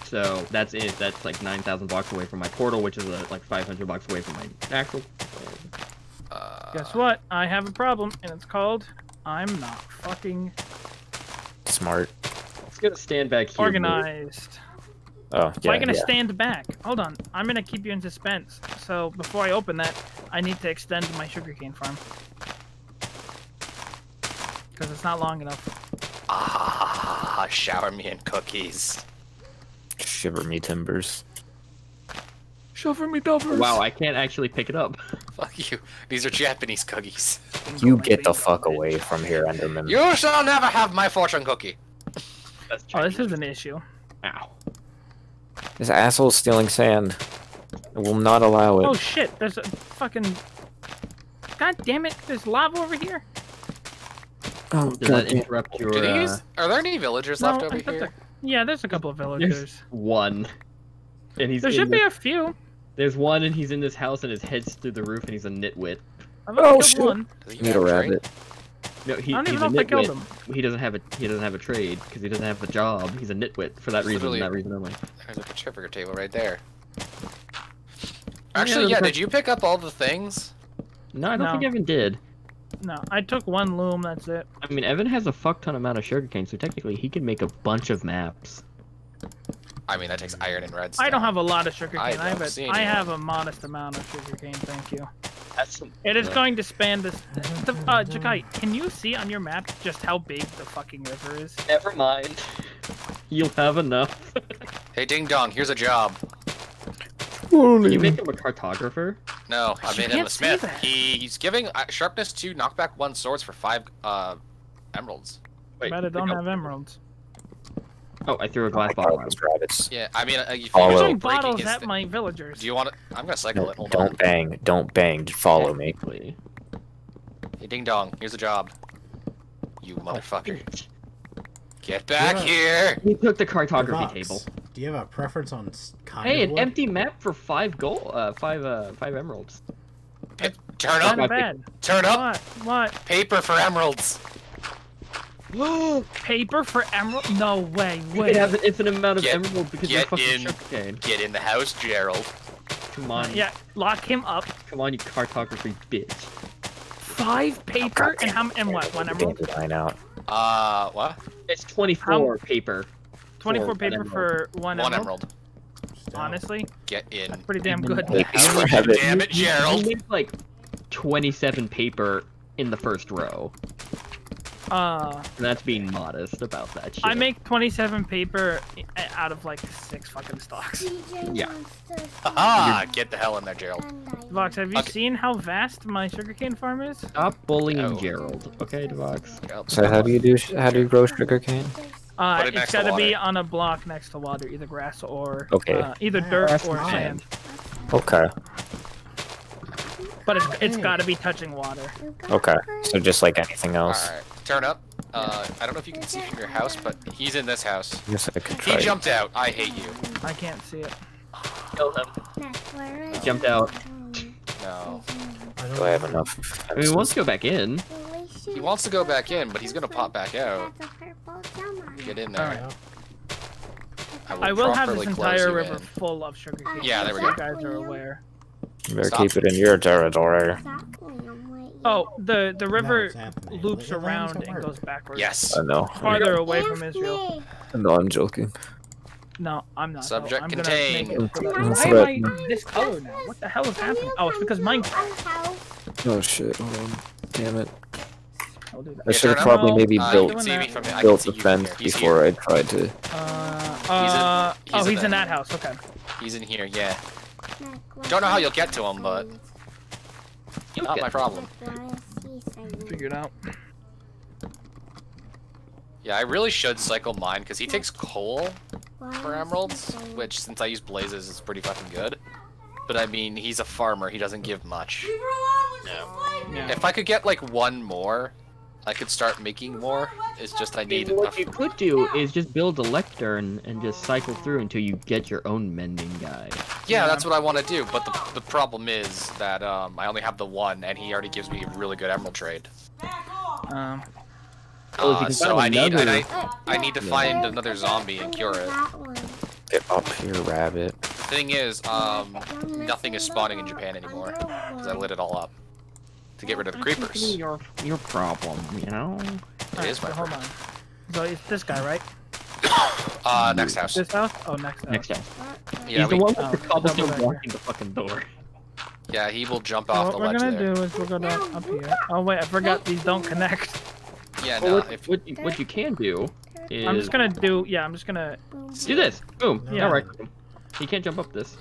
So that's it. That's like 9,000 blocks away from my portal, which is uh, like 500 blocks away from my actual. Uh, Guess what? I have a problem, and it's called I'm not fucking Smart. It's gonna stand back here. organized. Oh, yeah. Why gonna yeah. stand back? Hold on. I'm gonna keep you in suspense. So before I open that, I need to extend my sugarcane farm. Because it's not long enough. Ah, shower me in cookies. Shiver me timbers. Shovel me doubles. Wow, I can't actually pick it up. Fuck you. These are Japanese cookies. You get the fuck away from here, Enderman. You shall never have my fortune cookie. Oh, this is an issue. Ow. This asshole's stealing sand. I will not allow it. Oh shit! There's a fucking. God damn it! There's lava over here. Oh, Does that interrupt your? Do these? Uh, Are there any villagers No, left over here? there- Yeah, there's a couple of there's villagers. one. And he's There should the- be a few. There's one, and he's in this house, and his head's through the roof, and he's a nitwit. I've only Oh, killed shit. one. Does he Need a rabbit. No, he, I don't he's even a know if I killed him. He doesn't have a he doesn't have a trade because he doesn't have a job. He's a nitwit for that He's reason. literally- That reason only. There's a petrifier table right there. Actually, yeah, did you pick up all the things? No, I don't No. think Evan did. No, I took one loom. That's it. I mean, Evan has a fuck ton amount of sugarcane, so technically he can make a bunch of maps. I mean, that takes iron and redstone. I don't have a lot of sugarcane. I I, don't but I have a modest amount of sugarcane. Thank you. That's It is Yeah. going to span this. The, uh, Jakai, can you see on your map just how big the fucking river is? Never mind. You'll have enough. Hey, Ding Dong, here's a job. you make him a cartographer. No, I made him a smith. that. He's giving uh, sharpness two, knockback one swords for five uh, emeralds. Wait, but I don't have emeralds. Oh, I threw a glass Oh bottle. God, at those rabbits. Yeah, I mean, uh, you Follow. There's figure some breaking bottles at thi- my villagers. Do you want to? I'm gonna cycle No, it. Hold don't on. bang. Don't bang. Just follow me. Technically. Hey, Ding Dong, here's a job. You Oh, motherfucker. bitch. Get back Yeah. here! He took the cartography Vox, table. Do you have a preference on kind Hey, of an wood? empty map for five gold, uh, five, uh, five emeralds. P- turn Not up! Turn up! What? What? Paper for emeralds! Paper for emerald? No way. You Wait. can have an infinite amount of Get- emeralds because you're get fucking in. Get in the house, Gerald. Come on, Yeah, lock him up. come on, you cartography bitch. Five paper and how and what? One emerald. Dandelion out. Uh, what? It's 24 paper. Twenty-four one paper emerald. for one, One emerald. emerald. Honestly, Get in. That's pretty damn good. the. Damn it, You- you- Gerald. You make like 27 paper in the first row. Uh, And that's being modest about that shit. I make twenty-seven paper out of like six fucking stocks. Yeah. Haha! Get the hell in there, Gerald. Vox, have you Okay. seen how vast my sugarcane farm is? Stop bullying No. Gerald, okay, Devox? Gerald. So how do you do? How do you grow sugarcane? Uh, Put it's next to got to be on a block next to water, either grass or Okay. uh, either dirt that's or fine. sand. Okay. But it's, it's Okay. got to be touching water. Okay. So just like anything else. Alright, turn up. Uh, I don't know if you can see from your house, but he's in this house. I guess I could He jumped out. I hate you. I can't see it. Kill him. Jumped out. No. I don't Do I have enough? I mean, he wants to go back in. He wants to go back in, but he's gonna pop back out. Get in there. Alright. I I will have this entire river in. full of sugar sugarcane. Yeah, there we go. You guys are aware. You better Stop. keep it in your territory. Oh, the the river it's Anthony. loops Look around and goes backwards. Yes. I know. Farther away from Israel. No, I'm joking. No, I'm not. though. Subject I'm gonna contained. it so that- I'm Why am I this color now? What the hell is happening? Oh, it's because Minecraft. Oh shit! Hold on. Damn it! I'll do that. I Yeah, should have probably around. maybe Uh, built can see me from I can built see the fence before here. I tried to. Uh, He's in- uh, he's oh, he's in the- that house. Okay. He's in here, yeah. Don't know how you'll get to him, but not my problem. Figured out. Yeah, I really should cycle mine because he takes coal for emeralds, which since I use blazes is pretty fucking good. But I mean, he's a farmer; he doesn't give much. Yeah. If I could get like one more, I could start making more. It's just I need what you could do is just build a lectern and just cycle through until you get your own mending guy. Yeah, that's what I want to do. But the, the problem is that um, I only have the one, and he already gives me a really good emerald trade. Um, Oh, Uh, can so I need, I, I need to find another zombie and cure it. Get up here, rabbit. The thing is, um, nothing is spawning in Japan anymore because I lit it all up to get rid of the creepers. Your your problem, you know. It is my hold on. So it's this guy, right? Uh, next house. This house? Oh, next house. Next time. Yeah, He's the one one Oh, with the cobblestone double walking the fucking door. yeah, he will jump So off what the we're ledge gonna there. do is we're gonna up here. Oh wait, I forgot these don't connect. Yeah, Well, no, what, if what, you, what you can do is I'm just gonna do. Yeah, I'm just gonna. do this. Boom. Yeah. All right. He can't jump up this.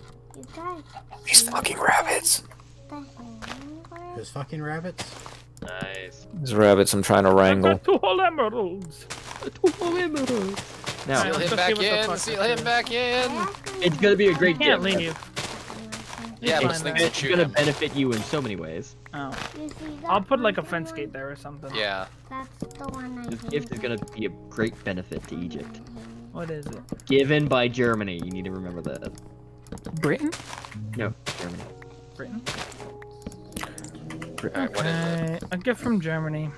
These fucking rabbits. There's fucking rabbits. Nice. These rabbits I'm trying to I've wrangle. got two whole emeralds. Now, seal let's him go back see what the in, seal him is. back in. it's gonna be a great Can't gift. leave. Yeah, Fine, but slings then. and It's gonna him. benefit you in so many ways. Oh. I'll put like a fence gate there or something. Yeah. That's the one I This gift is gonna be a great benefit to Egypt. What is it? Given by Germany. You need to remember that. Britain? No, Germany. Britain. Okay, a gift from Germany.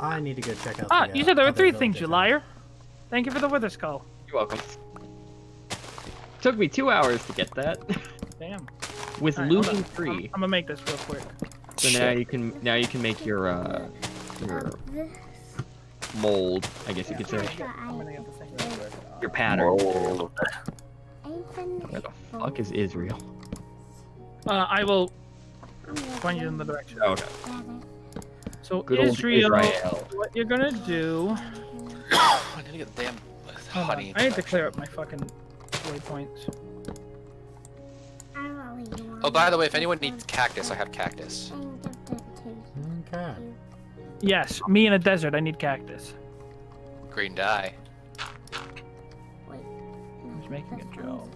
I need to go check out. Ah, the, you uh, said there were three things, you liar. Thank you for the wither skull. You're welcome. Took me two hours to get that. Damn. With Alright, hold looting on. I'm, I'm gonna make this real quick. So now you can now you can make your uh your mold, I guess you could say. I'm gonna get the thing. Your pattern. Whoa. Where the fuck is Israel? Uh, I will point you in the direction. Oh, okay. So Good Israel, Israel. what you're gonna do? I need to get the damn uh, Hold on, honey. I need to clear up my fucking waypoints. Oh, by the way, if anyone needs cactus, I have cactus. Okay. Yes, me in a desert. I need cactus. Green dye. Wait. I'm just making a joke.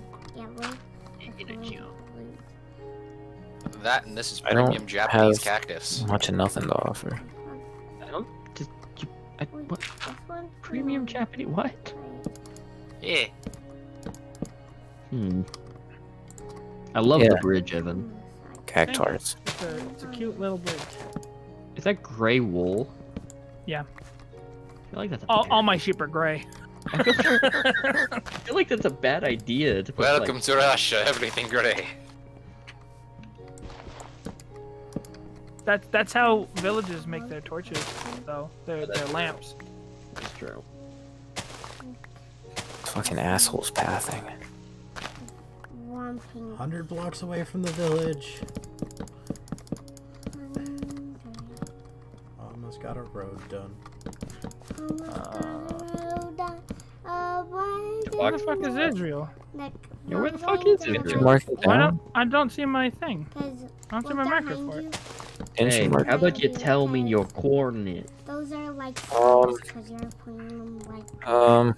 That and this is I don't premium Japanese have- cactus. Much of nothing to offer. I don't just you, I, what premium Japanese what? Yeah. Hmm. I love the bridge, Evan. Cactards. It's a, it's a cute little bridge. Is that gray wool? Yeah. I feel like that's a All, all my sheep are gray. I feel like that's a bad idea to put Welcome like, to Russia, everything gray. That's that's how villages make their torches, though. Their their lamps. That's true. Fucking assholes pathing. Hundred blocks away from the village. Almost got a road done. Uh, Where the fuck is Israel? Yeah, where the fuck is Israel? mark it Why down? don't I don't see my thing? I don't see my marker for it. Didn't Hey, how about you tell me your coordinate? Those are like Um, because you're putting them like Um,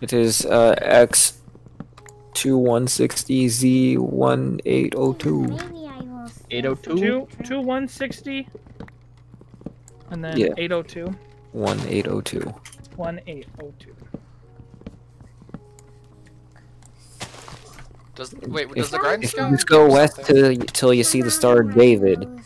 it is uh, X two one sixty Z one eight oh two. Maybe I will. 802? Two two one sixty, and then Yeah. eight oh two. One eight oh two. One eight oh two. Does wait? If- Does the If grindstone? just go west something? to till you see the Star of David, and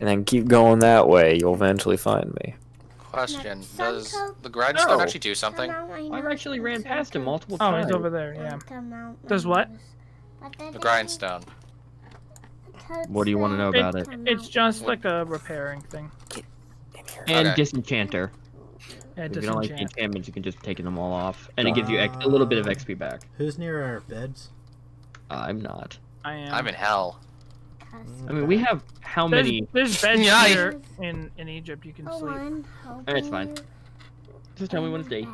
then keep going that way, you'll eventually find me. Question: Does the grindstone No. actually do something? I've actually ran past him multiple oh, times. Oh, times. he's over there. Yeah. Does what? The grindstone. What do you wanna know about it? It's just like a repairing thing. And Okay. disenchanter. Yeah, If you don't like the enchantments, you can just take them all off, and it gives you a little bit of XP back. Who's near our beds? I'm not. I am. I'm in hell. I mean, we have how There's, many? there's beds Yikes. here in in Egypt. You can Oh, sleep. It's fine. Just tell me when it's day.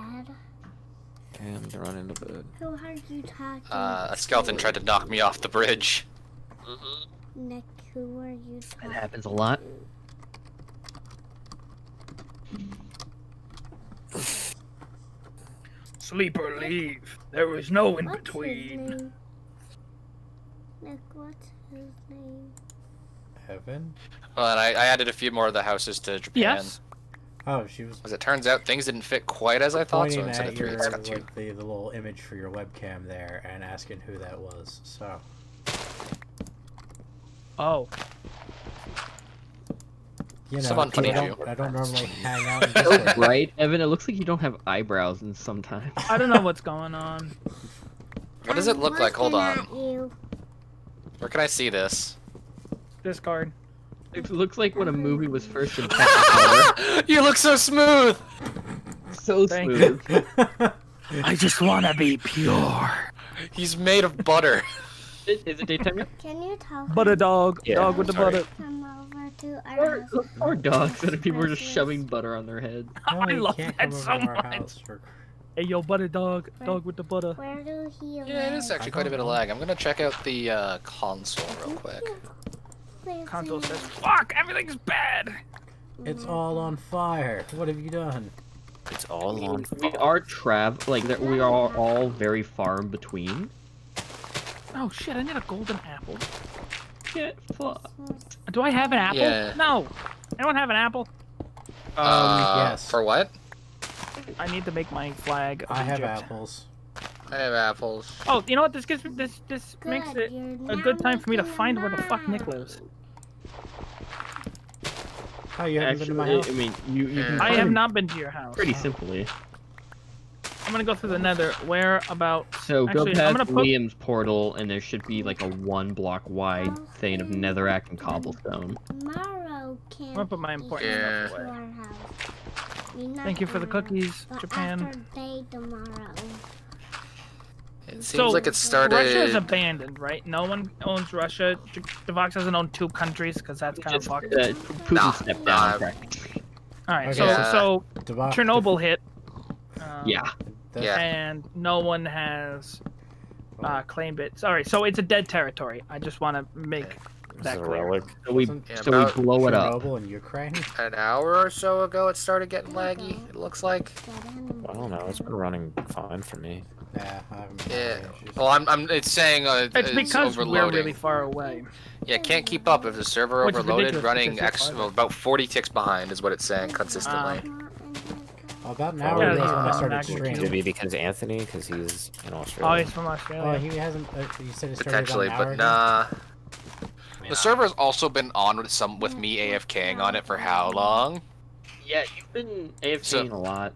Okay, I'm gonna run into bed. Who are you talking? Uh, a skeleton tried to knock me off the bridge. Nick, who are you That talking? happens a lot. Sleep or leave. There is no in What's between. name? Nick, what's his name? Heaven? Well, and I, I added a few more of the houses to Japan. Yes. Oh, she was As it turns out, things didn't fit quite as I thought, so pointing instead of three, it's got two. like, the, the little image for your webcam there and asking who that was. So, Oh, You know, Someone 'cause I funny don't, I don't normally hang out in right, Evan? It looks like you don't have eyebrows in sometimes. I don't know what's going on. What does it look like? Hold on. Where can I see this? Discord. It looks like when a mm-hmm. movie was first in Technicolor. you look so smooth. so Thank smooth. I just want to be pure. He's made of butter. Is it daytime yet? Can you tell Butter dog. Yeah, dog with the butter. Come over to our Or, house? or dogs that people are just shoving butter on their heads. No, I love can't that come so over our much. house for- Hey, yo, butter dog. Dog with the butter. Where do he Yeah, it is actually quite a bit of lag. I'm gonna check out the uh, console real quick. Console says, fuck, everything's bad. It's all on fire. What have you done? It's all on. Fire. We are trav like that. We are all very far in between. Oh shit, I need a golden apple. Get fucked. Do I have an apple? Yeah. No. Anyone have an apple? uh, yes. For what? I need to make my flag. I have Egypt. apples. I have apples. Oh, you know what? This gives me this this makes it you're a good time for me to making a find where the fuck. Nick lives. Oh, you haven't been to my Actually, house? I mean, you you Yeah. I have not been to your house. pretty simply. I'm gonna go through the Nether. Where about? So Actually, go I'm past gonna put- Liam's portal, and there should be like a one block wide thing of netherrack and cobblestone. Tomorrow can't I'm gonna put my important Yeah. stuff to away. our house. I mean, not Thank you for the cookies, but Japan. After day tomorrow. It seems So, like it started. Russia is abandoned, right? No one owns Russia. J- Devox doesn't own two countries because that's kind of fucked. uh, Putin Nah, stepped nah. down practically. All right, Okay, so Yeah. so Deva- Chernobyl hit. Um, Yeah. The- Yeah. And no one has uh, claimed it. Sorry, so it's a dead territory. I just want to make This that is a clear. relic. So we Wasn't so about we blow it up. Chernobyl in Ukraine? An hour or so ago, it started getting laggy. It looks like. I don't know. It's been running fine for me. Yeah, I haven't Yeah. Well, I'm. I'm it's saying uh, It's it's, because overloading. we're really far away. Yeah, can't keep up if the server Which overloaded. Running X, well, about 40 ticks behind is what it's saying consistently. About an Yeah, hour ago when I started Yeah. Could streaming. it be because Anthony? Because he's in Australia. Oh, he's from Oh, Australia. he hasn't. Uh, you said it started Potentially, about an hour but ago? nah. Yeah. The server's also been on with some with me AFKing on it for how long? Yeah, you've been AFKing a lot.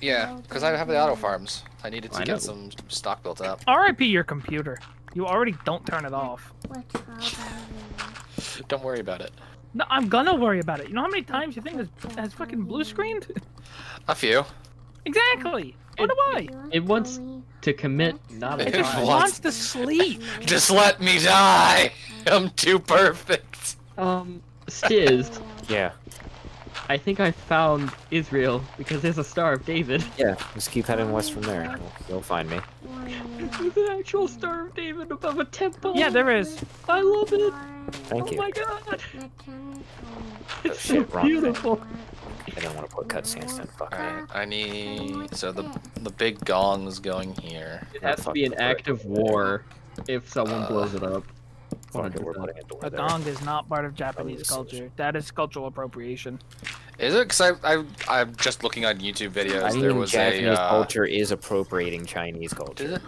Yeah, because I have the auto farms. I needed to I get know. some stock built up. RIP your computer. You already don't turn it off. Don't worry about it. No, I'm gonna worry about it. You know how many times you think this has fucking blue screened? A few. exactly. What do I? It wants to commit, not It It just wants- wants to sleep. Just let me die. I'm too perfect. Um, Stiz, Yeah. I think I found Israel because there's a Star of David. Yeah. Just keep heading west from there. You'll, you'll find me. There's an actual Star of David above a temple. Yeah, there is. I love it. Thank oh you. my god, it's shit, so thing. beautiful. I don't want to put cut sandstone. Fuck. Alright, I need so the the big gong's going here. It has to be an act of war if someone Uh, blows it up. Fuck it, we're putting a door A there. gong is not part of Japanese culture. That is cultural appropriation. Is it? Cause I I I'm just looking on YouTube videos. I there was Japanese a uh, culture is appropriating Chinese Is culture.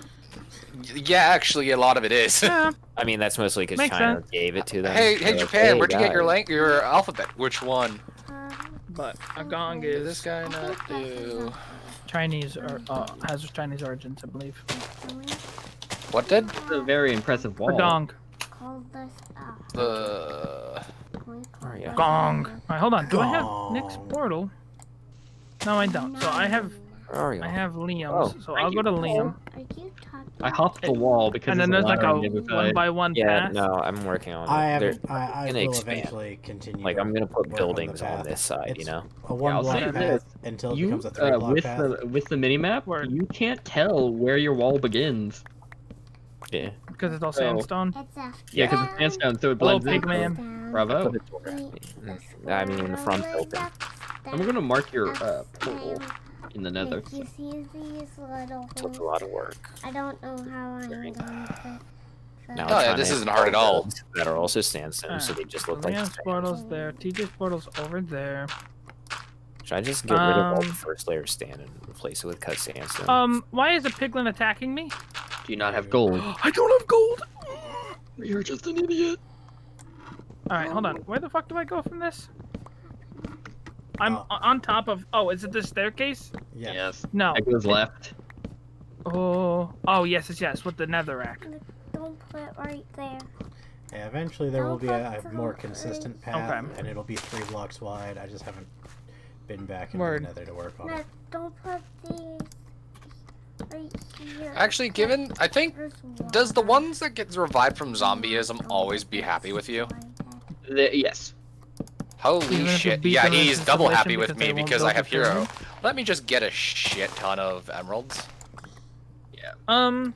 It? Y- Yeah, actually, a lot of it is. Yeah, I mean, that's mostly because China sense. gave it to them. hey, They're hey, like, Japan, where'd you get your guys. lang- your alphabet? Which one? but a gong is this guy not do? Chinese or uh, has Chinese origins, I believe. What did? It's a very impressive wall. A gong. Call. The. Gong. All right, hold on. Do I have Nick's portal? No, I don't. So I have Where are you? I have Liam's. Oh, so I'll go to Liam. Are you talking? I hopped the wall because And then there's like a allowing me to one play. by one Yeah, path. no, I'm working on it. I There- haven't. I, I gonna will expand. eventually continue. like, I'm gonna put work on buildings on, this side, you know? A one I'll block path this. until it You, becomes a three uh, block with path. the with the minimap, Word. you can't tell where your wall begins. Yeah. Because it's all So- sandstone. It's a Yeah, because it's sandstone, so it Hello, blends in. pig man. Bravo. Put a door. Mm, I mean, in the front's open. I'm gonna mark your uh, portal in the nether. Like, you see these little Took holes? a lot of work. I don't know how I'm Very going to. Now Oh, I'm yeah, trying this isn't hard at all. That are also sandstone, so they just look like. Liam's sand. portal's there. TJ's portal's over there. Should I just get rid of all the Um, first layer of sand and replace it with cut sandstone? Um, why is a piglin attacking me? Do you not have gold? I don't have gold. You're just an idiot. All right, hold on. Where the fuck do I go from this? I'm Oh. on top of. Oh, is it the staircase? Yeah. Yes. No. It goes left. Oh. Oh yes, yes, yes. With the netherrack. Don't put it right there. Yeah, eventually there will be a, a more consistent path, Okay. and it'll be three blocks wide. I just haven't been back into Word. the nether to work on No, don't put these right here. Actually, given I think does the ones that get revived from zombieism always be happy with you? The, yes. Even Holy if shit! Yeah, he's double happy with me because I have for food? hero. Let me just get a shit ton of emeralds. Yeah. Um.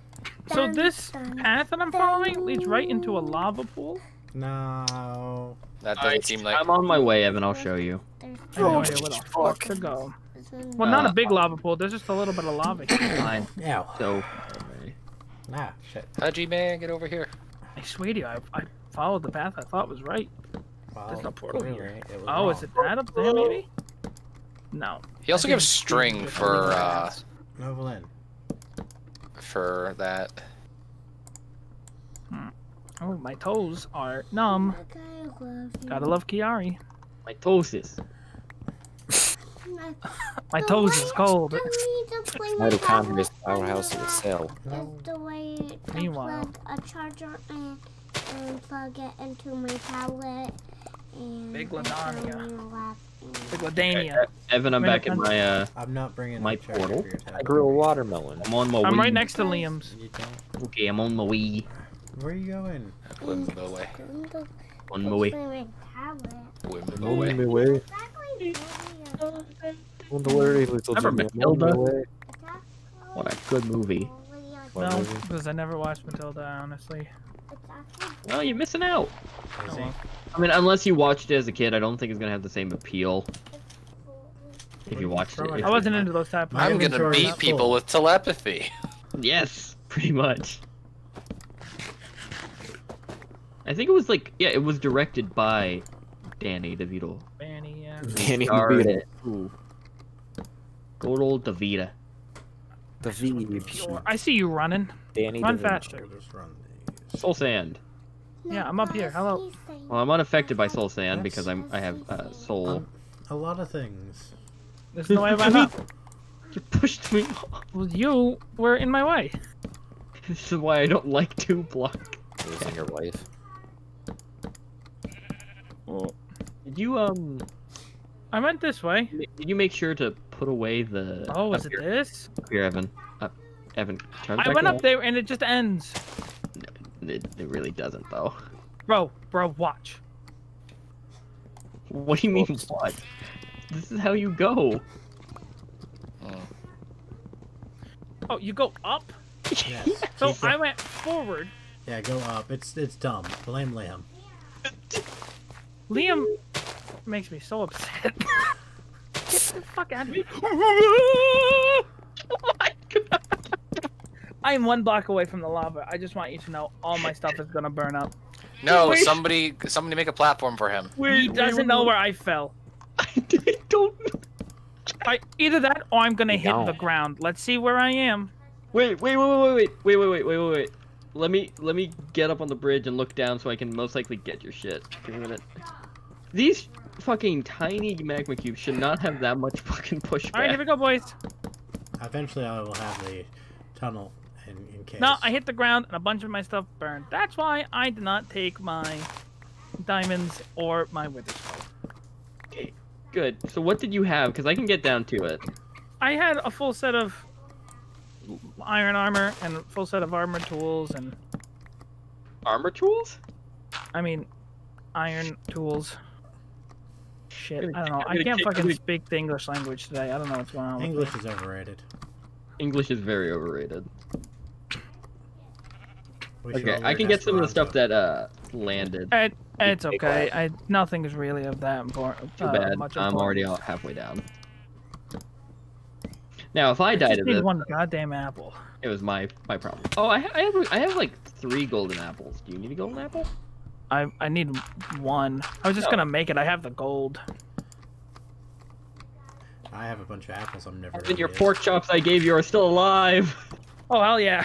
So this path that I'm following leads right into a lava pool. No. That doesn't seem like. I'm on my way, Evan. I'll show you. There's no Oh, idea where the fuck to go. Well, Uh, not a big lava pool. There's just a little bit of lava. here. Fine. Ow. So, Ah, shit. Haji man, get over here. I swear to you, I, I followed the path I thought was right. Well, There's no portal clearly, here. it was Oh, is it that up there, maybe? No. He also gives string for uh Novalin. for that. Oh, my toes are numb. Gotta love Kiari. my toes is. My toes is cold. Mitochondria's powerhouse of the cell. Is the way to Meanwhile. plug a charger and, and plug it into my tablet and Big lasagna. Evan, I'm, back in my uh. I'm not bringing my portal. I grew a watermelon. I'm on my. I'm right next to Liam's. Okay, I'm on my way. Where are you going? Wimble the way. On my way. On my way. Way. On the way, Never Matilda. What a good movie. No, because I never watched Matilda, honestly. Well, oh, you're missing out. I mean, unless you watched it as a kid, I don't think it's gonna have the same appeal. If you watched it, I wasn't into those type of I'm gonna beat people full. with telepathy. Yes, pretty much. I think it was like yeah, it was directed by Danny DeVito. Manny, yeah. Danny Starred DeVito. it. Ooh. Good old DeVita. The V. Pure. I see you running. Danny Run DeVito. faster. Just run these. Soul Sand. Yeah, I'm up here. Hello. Well, I'm unaffected by Soul Sand because I'm I have uh, Soul. Um, a lot of things. There's no way I'm it. You pushed me. Well, you were in my way. This is why I don't like two block. Losing your life. Did you um? I went this way. Did you make sure to put away the? Oh, up is it here, this? up here, Evan? Up, Evan. charge I back went up. up there and it just ends. It, it really doesn't though. Bro, bro, watch. What do you mean what? This is how you go. Oh, you go up? Yes. So keep I went forward. Yeah, go up. It's it's dumb. Blame Liam. Liam makes me so upset. Get the fuck out of me. Oh my god. I am one block away from the lava. I just want you to know all my stuff is gonna burn up. No, Wait. somebody, somebody make a platform for him. he doesn't know where I fell. I don't. I, either that or I'm gonna hit the don't. ground. Let's see where I am. Wait, wait, wait, wait, wait, wait, wait, wait, wait, wait, wait. Let me let me get up on the bridge and look down so I can most likely get your shit. Give me a minute. These fucking tiny magma cubes should not have that much fucking pushback. All right, here we go, boys. Eventually, I will have the tunnel in, in case. No, I hit the ground and a bunch of my stuff burned. That's why I did not take my diamonds or my wither skull. Okay, good. So what did you have? Because I can get down to it. I had a full set of iron armor and a full set of armor tools and Armor tools? I mean iron tools. Shit, I'm gonna I don't know. I'm I gonna can't fucking speak the English language today. I don't know what's going on. with English me. is overrated. English is very overrated. We should Okay, I can get some of the stuff that uh landed. It, it's okay. I nothing is really of that important. Too uh, bad. Much I'm already out halfway down. Now, if I I died just of need this, one goddamn apple. it was my my problem. Oh, I, I have I have like three golden apples. Do you need a golden apple? I I need one. I was just No. gonna make it. I have the gold. I have a bunch of apples I'm never. And gonna your pork chops I gave you are still alive. Oh hell yeah!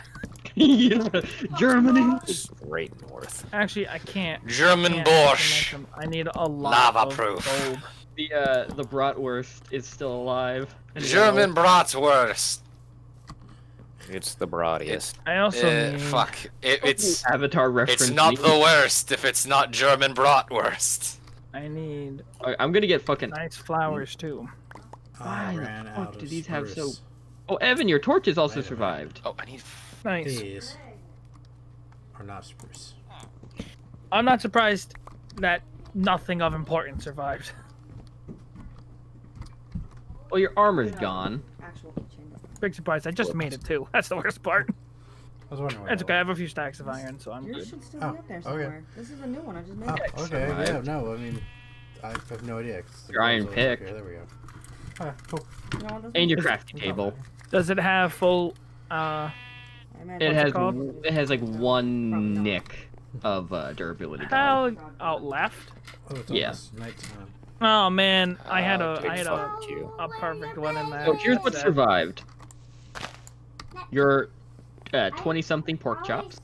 Germany. Straight north. Actually, I can't. German can't actually borscht. I need a lot Lava of proof. gold. The uh, the bratwurst is still alive. German bratwurst. It's the broadiest. I also Uh, need. fuck. It, it's Avatar reference. it's not the worst if it's not German bratwurst. I need I- I'm gonna get fucking. nice flowers too. Why the fuck do of these have so- Oh, Evan, your torches also Wait a minute. survived. Oh, I need. Nice. These are not spruce. I'm not surprised that nothing of importance survived. Well, your armor's gone. Big surprise. I just made it too. That's the worst part. I was wondering. where It's that okay. I have a few stacks of iron, so I'm Yours good. should still Oh, be up there okay. somewhere. This is a new one. I just made Oh, it. okay. Yeah, no, I mean, I have no idea. Your iron girl's always up pick. here. There we go. Okay, cool. No, And your make crafting table. Does it have full? Uh, I It What's it has it has like Probably one not. nick of uh, durability. gone. how out left? Oh, it's Yeah. Oh man, I had Ah, a big I had a, a perfect one in there. So here's what survived. Your uh, 20 something pork chops,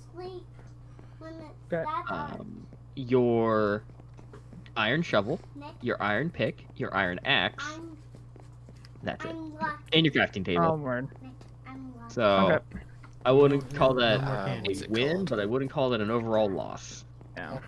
um, your iron shovel, your iron pick, your iron axe. That's it. And your crafting table. Oh table. word. So Okay. I wouldn't call that No more Uh, a win, called? but I wouldn't call it an overall loss. Yeah.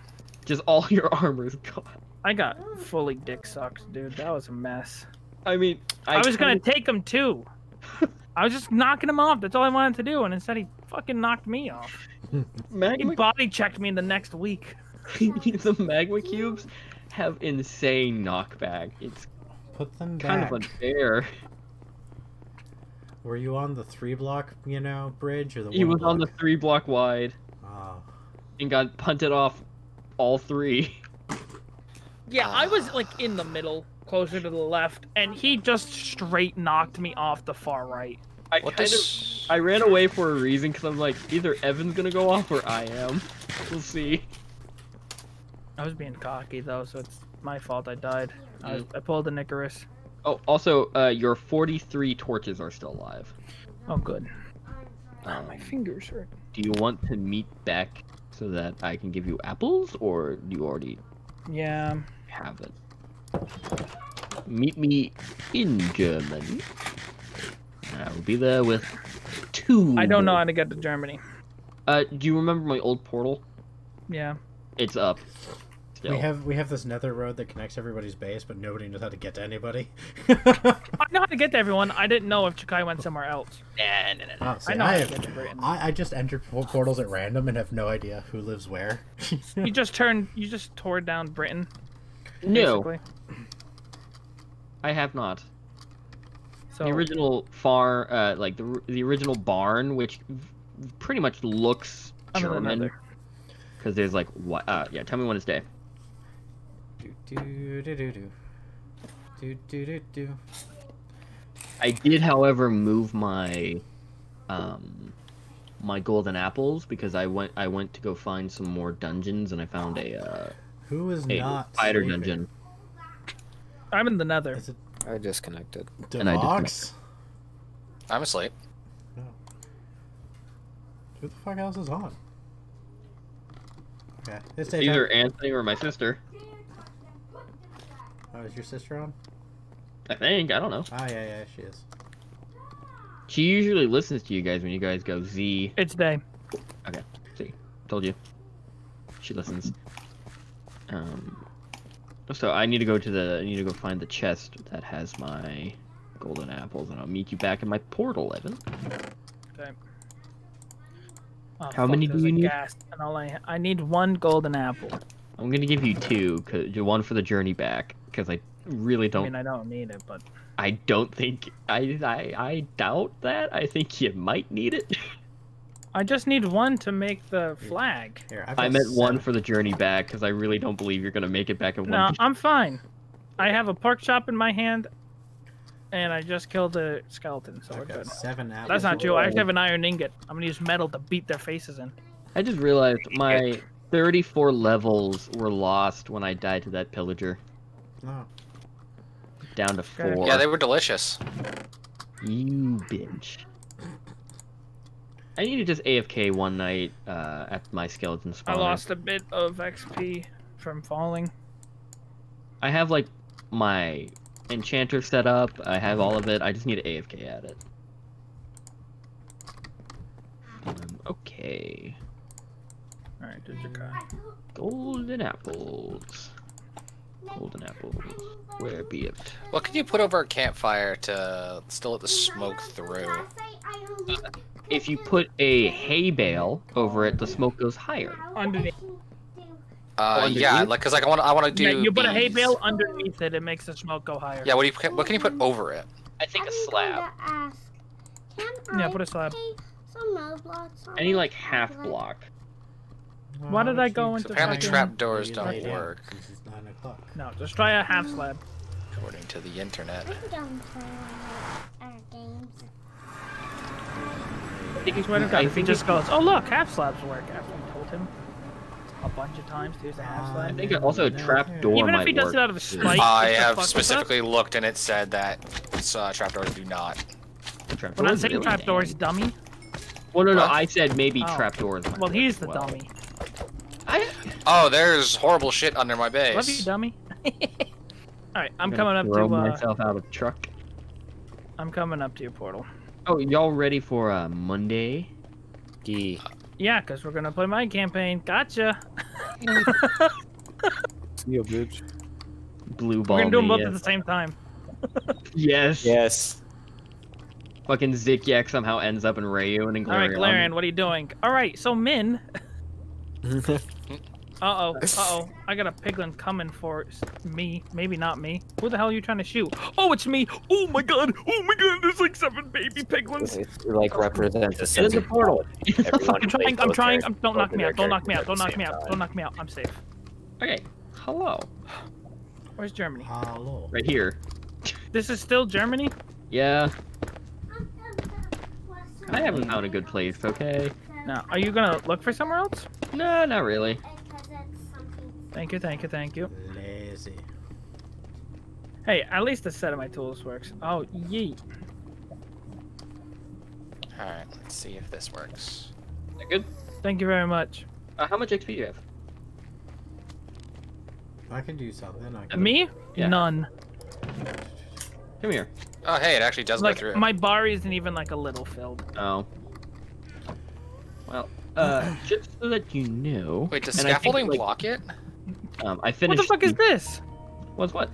Just all your armor's gone. I got fully dick sucked, dude. That was a mess. I mean, I, was gonna take him too. I was just knocking him off. That's all I wanted to do, and instead he fucking knocked me off. He body checked me in the next week. the magma cubes have insane knockback. It's Put them kind back. of unfair. Were you on the three block, you know, bridge or the He one was on the three block wide Oh. and got punted off all three. Yeah, I was like in the middle, closer to the left, and he just straight knocked me off the far right. I What kind of? I ran away for a reason because I'm like either Evan's gonna go off or I am. We'll see. I was being cocky though, so it's my fault I died. I, was, I pulled the Nicarus. Oh, also, uh, your 43 torches are still alive. Oh, good. Um, My fingers hurt. do you want to meet back so that I can give you apples, or do you already Yeah. have it? Meet me in Germany. I will be there with two. I don't know how to get to Germany. Uh, do you remember my old portal? Yeah. It's up. Still. We have we have this nether road that connects everybody's base, but nobody knows how to get to anybody. I know how to get to everyone. I didn't know if Jakai went somewhere else. Nah, nah, nah, nah. Oh, see, I know I, have, get to Britain. I, I just enter por- portals at random and have no idea who lives where. You just turned. You just tore down Britain. No, Basically. I have not. So the original far, uh, like the the original barn, which pretty much looks I'm German, because there's like what? Uh, yeah, tell me when it's day. Do, do, do, do, do. Do, do, do, do. I did, however, move my, um, my golden apples because I went I went to go find some more dungeons and I found a uh, Who is a not spider sleeping? dungeon. I'm in the Nether. Is it I disconnected. And I Devox? I'm asleep. Who the fuck else is on? Okay, it's daytime. Either Anthony or my sister. Oh, is your sister on? I think I don't know. Ah, yeah, yeah, she is. She usually listens to you guys when you guys go Z. It's day. Okay. See, told you. She listens. Um. So I need to go to the. I need to go find the chest that has my golden apples, and I'll meet you back in my portal, Evan. Okay. Oh, How many do you need? gas, and all I I need one golden apple. I'm gonna give you two, cause one for the journey back, because I really don't. I mean, I don't need it, but I don't think. I, I I doubt that. I think you might need it. I just need one to make the flag. Here, I've I got meant one for the journey back, because I really don't believe you're gonna make it back in one. No. I'm fine. I have a pork chop in my hand, and I just killed a skeleton, so we're I've got good. seven apples. That's not true. I actually have an iron ingot. I'm gonna use metal to beat their faces in. I just realized my 34 levels were lost when I died to that pillager. No. Down to four. Yeah, they were delicious. You bitch. I need to just AFK one night uh, at my skeleton spawn. I lost a bit of XP from falling. I have like my enchanter set up. I have all of it. I just need to AFK at it. Um, okay. Alright, did your car. Golden apples. Golden apples. Where be it? What can you put over a campfire to still let the smoke through? If you put a hay bale over it, the smoke goes higher. Underneath. Uh, underneath? yeah, like, cause like I want, I want to do. Yeah, you put a hay bale underneath it, it makes the smoke go higher. Yeah, what do you, what can you put over it? I think a I'm slab. ask, can Yeah, I put a slab. some on Any like half tablet? block. Why did I go So into apparently fucking- trap doors don't lay work, since it's nine o'clock. No, just try a half slab. according to the internet. We don't play. I think I swear to God, I if he just goes, oh look, half slabs work after we told him a bunch of times to use a half slab. I think also a trap door Even if he does work. it out of spite, I have fuck with us. specifically looked and it said that uh, trapdoors do not. Trap We're not saying really trapdoors, dummy. Well, no, no, What? I said maybe Oh. trapdoors. might Well, he's the well. dummy. I, Oh, there's horrible shit under my base. Love you, dummy. Alright, I'm I'm coming up to uh, myself out of truck. I'm coming up to your portal. Oh, y'all ready for uh, Monday? D. Yeah, because we're gonna play my campaign. Gotcha. See you, bitch. Blue ball. we're gonna do them me, both at the same time. Yes. Yes. Fucking Zikyak somehow ends up in Rayu and in Alright, Galarian. Galarian, what are you doing? Alright, so Min. Uh oh, uh oh. I got a piglin coming for me. Maybe not me. Who the hell are you trying to shoot? Oh, it's me. Oh my god. Oh my god. There's like seven baby piglins. It, like represents a Get in sense the portal. I'm trying. I'm trying. I'm, don't knock me out. Don't knock me out. Don't knock me out. Don't knock me out. I'm safe. Okay. Hello. Where's Germany? Hello. Right here. This is still Germany? Yeah. I haven't found a good place. Okay. Now, Are you gonna look for somewhere else? No, not really. Thank you. Thank you. Thank you. Lazy. Hey, at least a set of my tools works. Oh, yeet. Alright, let's see if this works. Is that good? Thank you very much. Uh, how much XP do you have? I can do something. I can... Me? Yeah. None. Come here. Oh, hey, it actually does Like go through. my bar isn't even like a little filled. Oh. Well, uh, just so that you know. Wait, does and I think, scaffolding like, block it? Um, I What the fuck is this? What's what?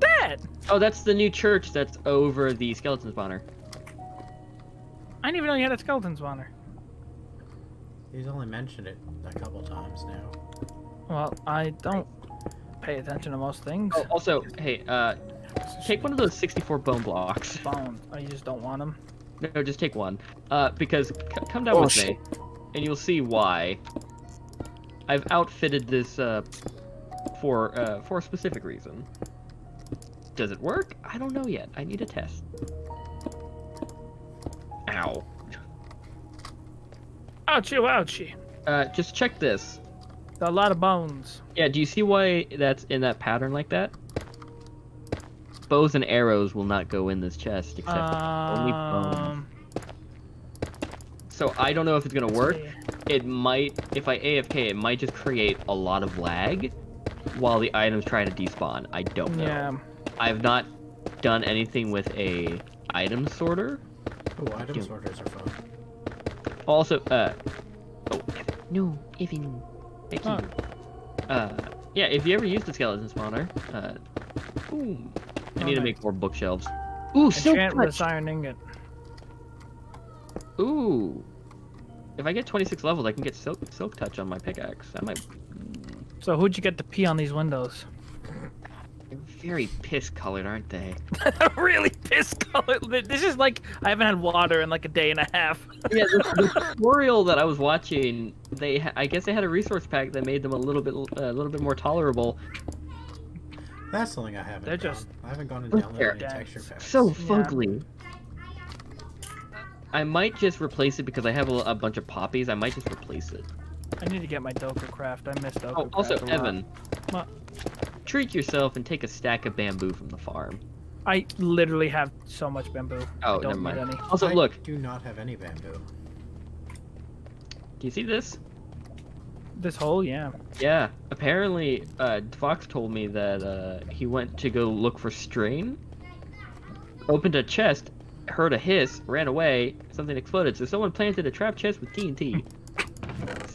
That? Oh, that's the new church that's over the skeleton spawner. I didn't even know you had a skeleton spawner. He's only mentioned it a couple times now. Well, I don't pay attention to most things. Oh, also, hey, uh, take one of those 64 bone blocks. Phone. Oh, you just don't want them. No, just take one. Uh, because c- come down Oh, with shit. me, and you'll see why. I've outfitted this uh, for uh, for a specific reason. Does it work? I don't know yet. I need a test. Ow. Ouchie, ouchie. Uh, just check this. A lot of bones. Yeah, do you see why that's in that pattern like that? Bows and arrows will not go in this chest except only bones. Um, So I don't know if it's gonna work. It might, if I AFK, it might just create a lot of lag while the items try to despawn. I don't know. Yeah. I've not done anything with a item sorter. Oh, item Yeah. sorters are fun. Also, uh, oh, no, Evan, thank you. Uh, yeah, if you ever use the skeleton spawner, uh, boom. I Oh, need to make more bookshelves. Ooh, silk Enchant with touch. this iron ingot. Ooh. If I get 26 levels, I can get silk silk touch on my pickaxe. I might. So who'd you get to pee on these windows? They're very piss colored, aren't they? really piss colored. This is like I haven't had water in like a day and a half. yeah, the, the tutorial that I was watching, they I guess they had a resource pack that made them a little bit a little bit more tolerable. That's something I haven't They're done. just- I haven't gone and Look downloaded there. any texture packs. So Yeah. I might just replace it because I have a, a bunch of poppies. I might just replace it. I need to get my Doka craft. I missed Doka Oh, also, a. Evan. What? Treat yourself and take a stack of bamboo from the farm. I literally have so much bamboo. Oh, I don't never mind. need any. Also, I look, do not have any bamboo. Do you see this? This hole, yeah. Yeah. Apparently, uh, Fox told me that uh, he went to go look for strain, opened a chest, heard a hiss, ran away, something exploded. So someone planted a trap chest with TNT.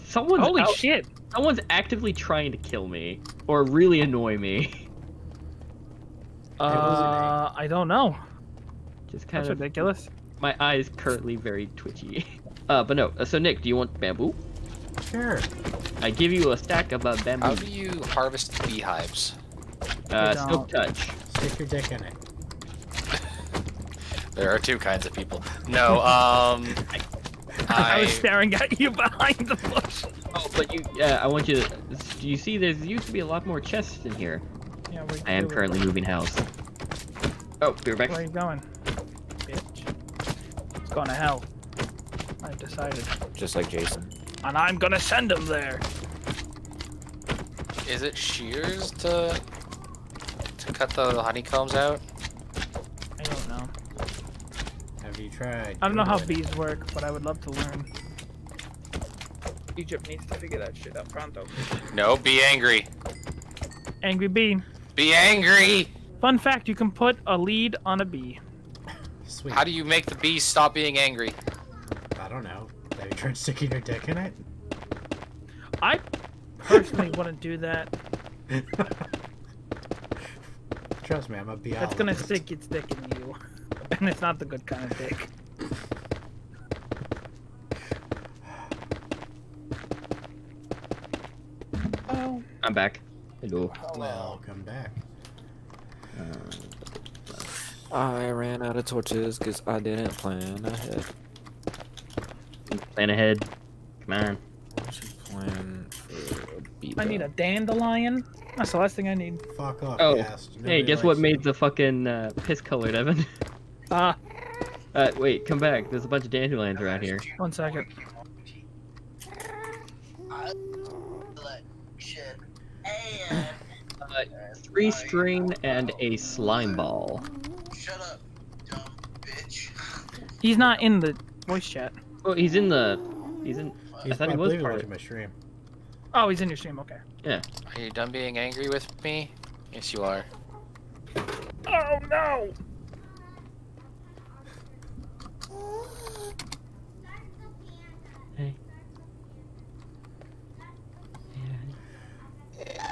Someone's Holy out- shit! someone's actively trying to kill me or really annoy me. Uh, I don't know. Just kind That's of ridiculous. my eye is currently very twitchy. Uh, but no. uh, So Nick, do you want bamboo? Sure. I give you a stack of uh, bamboo. How do you harvest beehives? uh, don't. touch. Stick your dick in it. There are two kinds of people. No, um, I I was staring at you behind the bush. Oh, but you. Yeah, I want you to. You see, there used to be a lot more chests in here. Yeah, we I am do it. currently moving house. Oh, be right Where are back. you going? Bitch. It's going to hell. I've decided. Just like Jason. And I'm gonna send him there. is it shears to to cut the honeycombs out? I don't know. Have you tried? I don't know how Googling? bees work, but I would love to learn. Egypt needs to figure that shit out pronto. No, be angry. Angry bee. Be angry. Fun fact, you can put a lead on a bee. Sweet. How do you make the bee stop being angry? I don't know. Have you tried sticking your dick in it? I personally wouldn't do that. Trust me, I'm a biologist. That's gonna stick its dick in you. And it's not the good kind of dick. Oh. I'm back. Hello. Welcome back. I ran out of torches because I didn't plan ahead. Plan ahead. Come on. I plan for a beat I need a dandelion. That's the last thing I need. Fuck off, Oh, Ghast. Hey, guess what made the fucking uh, piss colored, Evan? Ah, Uh, wait, come back. There's a bunch of dandelions around here. one second. Uh, three string and a slime ball. Shut up, dumb bitch. He's not in the voice chat. Oh, he's in the. He's in. He's, I thought he was believe part watching of my stream. Oh, he's in your stream. Okay. Yeah. Are you done being angry with me? Yes, you are. Oh no!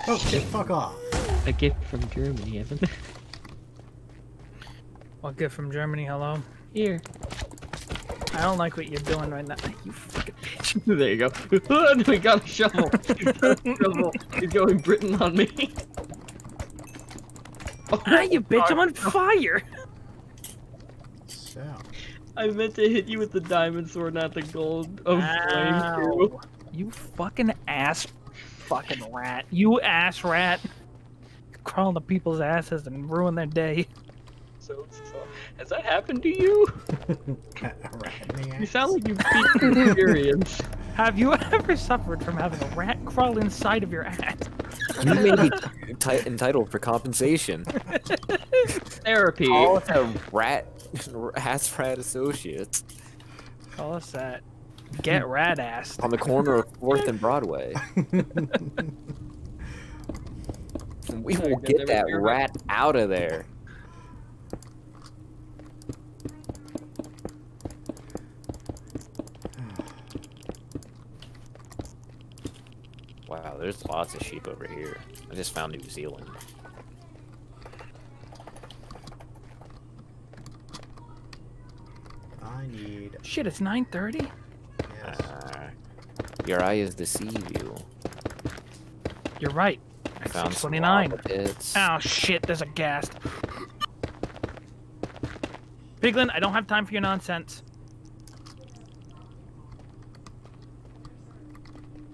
Oh shit, fuck off. A gift from Germany, Evan. What gift from Germany? Hello. Here. I don't like what you're doing right now. You fucking bitch. There you go. we got a shovel. He's got a shovel. He's going Britain on me. Oh, Ah, you bitch! I'm on fire. So, I meant to hit you with the diamond sword, not the gold of flame. You fucking ass, fucking rat. You ass rat. Crawl into people's asses and ruin their day. So, so, has that happened to you? a rat in the You sound like you've been experience. Have you ever suffered from having a rat crawl inside of your ass? You may be ti- entitled for compensation. Therapy. Call us a rat, ass rat associates Call us that. Get rat ass. on the corner of Fourth and Broadway. We will get that rat out of there. Wow, there's lots of sheep over here. I just found New Zealand. I need. Shit, it's 9:30. Yes. Your eyes deceive you. You're right. I It's found some 6:29. lava pits. Oh shit, there's a ghast. Piglin, I don't have time for your nonsense.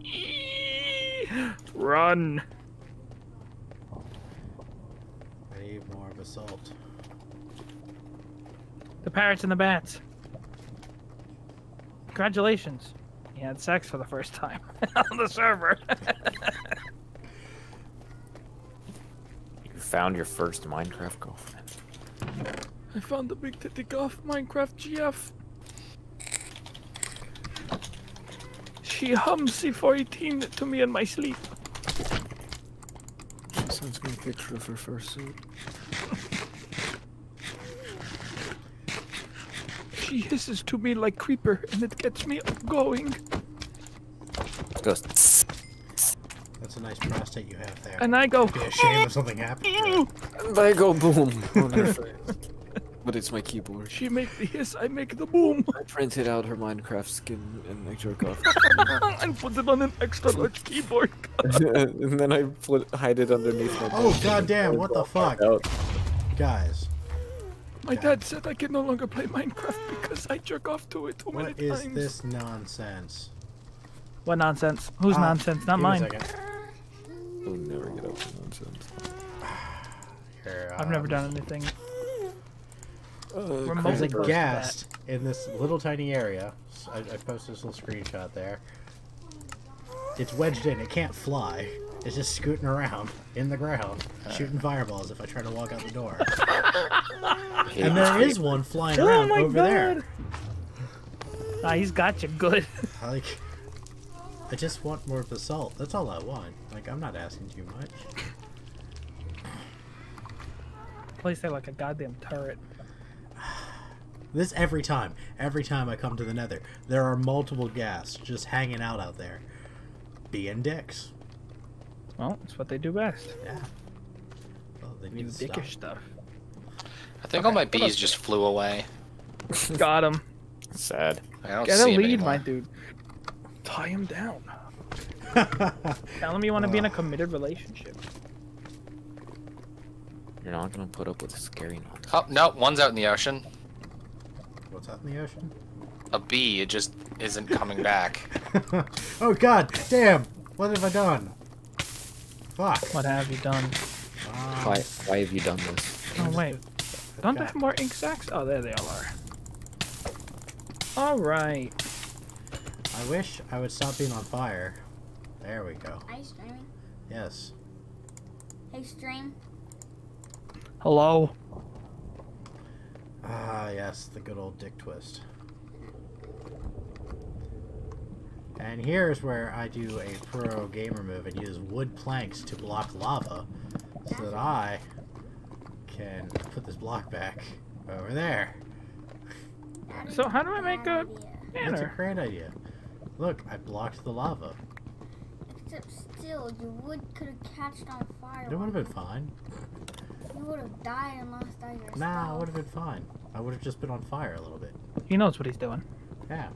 Run. I need more basalt. The parrots and the bats. Congratulations. You had sex for the first time on the server. You found your first Minecraft girlfriend. I found the big titty off Minecraft GF. She hums C418 to me in my sleep. She sends me a picture of her fursuit. She hisses to me like creeper, and it gets me going. Goes. That's a nice prostate you have there. And I go. Be a shame if something happened. to. And I go boom on her face. But it's my keyboard. She make the hiss, I make the boom, I printed out her Minecraft skin and I jerk off. and put it on an extra large keyboard. and then I put hide it underneath my. Oh bed. goddamn! What the fuck, Out. guys? My dad said I can no longer play Minecraft because I jerk off to it too many times. What is times. this nonsense? What nonsense? Who's Uh, nonsense? Not give me a mine. second. I'll never get over nonsense. Here, I've never um, done anything. Uh, Remotely There's a close to that. ghast in this little tiny area. I posted this little screenshot there. It's wedged in. It can't fly. It's just scooting around in the ground, uh. shooting fireballs if I try to walk out the door. and there is one flying Oh around my over god! there. Nah, he's got you good. Like, I just want more basalt. That's all I want. Like, I'm not asking too much. Place there like a goddamn turret. This every time. Every time I come to the nether, there are multiple ghasts just hanging out out there. Being dicks. Well, that's what they do best. Yeah. Well, they New need dickish stuff. I think all my bees just flew away. Got him. Sad. I don't Get see a 'em lead, my dude. Tie him down. Tell him you want to be in a committed relationship. You're not gonna put up with scary nonsense. Oh no, one's out in the ocean. What's out in the ocean? A bee, it just isn't coming back. oh god, damn! What have I done? Fuck. What have you done? Why? Why have you done this? Oh wait, don't I have more ink sacks? Oh, there they all are. All right. I wish I would stop being on fire. There we go. Are you streaming? Yes. Hey, stream. Hello. Ah, yes, the good old dick twist. And here's where I do a pro gamer move and use wood planks to block lava so that I can put this block back over there. So how do I make a idea. That's a great idea. Look, I blocked the lava. Except still, your wood could have catched on fire. It would have been fine. You would have died and lost all your Nah, it stuff. would have been fine. I would have just been on fire a little bit. He knows what he's doing. Yeah.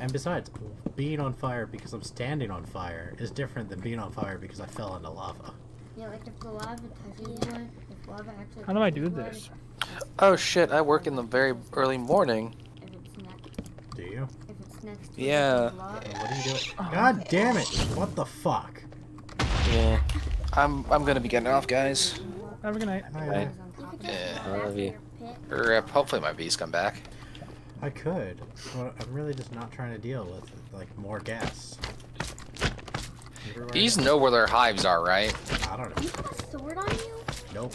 And besides, being on fire because I'm standing on fire is different than being on fire because I fell into lava. Yeah, like if the lava touches wood, if lava actually How do I do wood, this? Oh shit, I work in the very early morning. If it's next, Do you? if it's next to Yeah. the lava, what are you doing? God damn it! What the fuck? Yeah. I'm I'm gonna be getting off, guys. Have a good night. I, Right. you could just Yeah. I love you. your. Or hopefully my bees come back. I could. But I'm really just not trying to deal with like more ghasts. Everywhere Bees know where their hives are, right? I don't know. You have a sword on you? Nope.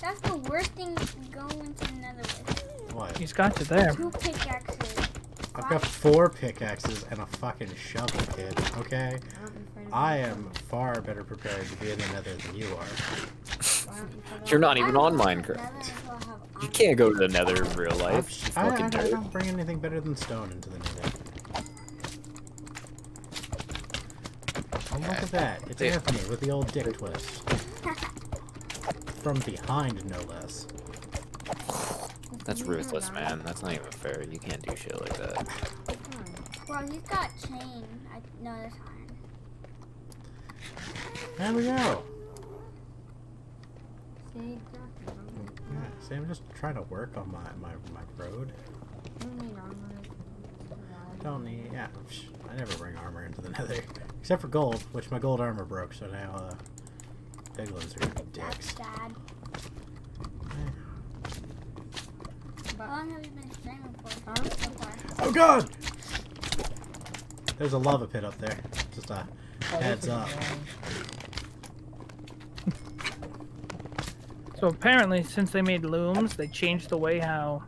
That's the worst thing you can go into the nether with. What? He's got you there. Two pickaxes. I've got four pickaxes and a fucking shovel, kid. Okay. I am far better prepared to be in the nether than you are. You're not even on Minecraft. You can't go to the Nether in real life. I, I, I, don't bring anything better than stone into the nether. Oh, look at that. It's Yeah. Anthony with the old dick twist. From behind, no less. That's ruthless, man. That's not even fair. You can't do shit like that. Well, he's got chain. I no, that's iron. There we go. See, exactly. Yeah, see, I'm just trying to work on my, my, my road. Don't need armor. Don't need, yeah, psh, I never bring armor into the nether. Except for gold, which my gold armor broke, so now, uh, piglins are gonna be That's dicks. sad. How long have you been streaming for? Huh? So far? Oh god! There's a lava pit up there. Just a heads up. So apparently, since they made looms, they changed the way how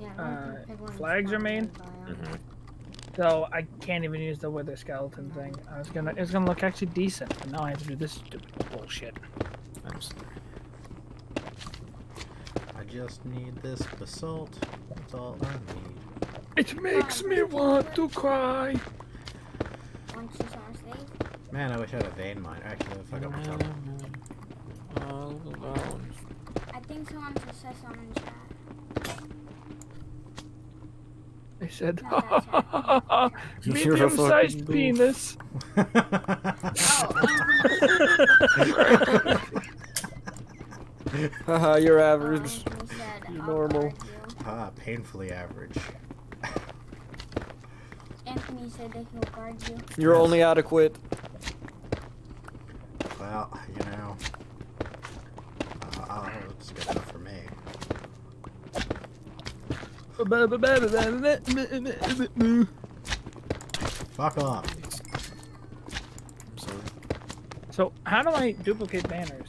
Yeah, Uh, flags are made? in biome. hmm So I can't even use the wither skeleton thing. I was gonna, it was gonna look actually decent, but now I have to do this stupid bullshit. I'm sorry. I just need this basalt. That's all I need. It makes me want to cry. Once she's on stage. Man, I wish I had a vein mine. Actually, if I got my tunnel. All alone. I think someone just said something in chat. They said, No, that's You're a medium-sized fucking goof. penis. Haha, you're average. Said, You're normal." guard you." ah, painfully average. Anthony said that he'll guard you. You're only adequate. Well, you know. Uh, oh, it's good enough for me. Fuck off. I'm sorry. So how do I duplicate banners?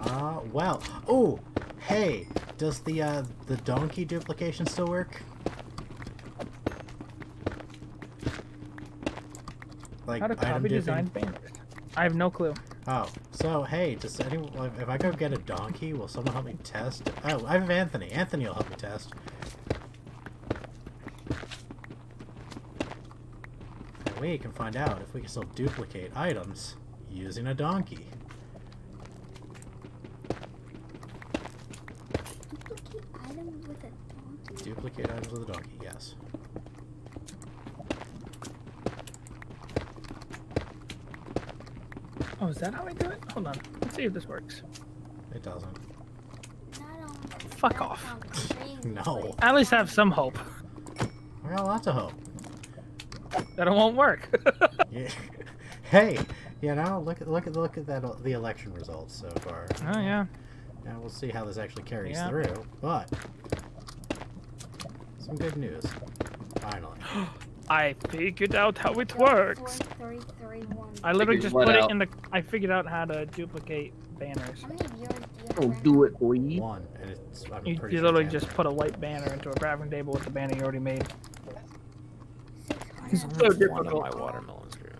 Uh, well. Oh, hey. Does the uh the donkey duplication still work? Like How to copy design banners? I have no clue. Oh, so hey, does anyone if I go get a donkey, will someone help me test? Oh, I have Anthony. Anthony will help me test. And we can find out if we can still duplicate items using a donkey. Duplicate item with a donkey. Duplicate items with a donkey, yes. Oh, is that how I do it? Hold on. Let's see if this works. It doesn't. Fuck off. No. At least have some hope I got lots of hope. that it won't work. Yeah. hey, you know, look at look at look at that the election results so far. oh yeah. Now we'll see how this actually carries Yeah. through. But some good news. Finally. I figured out how it four, works. three, three, one. I literally just what put it in the. I figured out how to duplicate banners. How many do? Oh, do it, boy. One, and it's I'm You, you literally it's just Anthony. put a white banner into a crafting table with the banner you already made. Six There's hundred. so one difficult. my watermelons growing.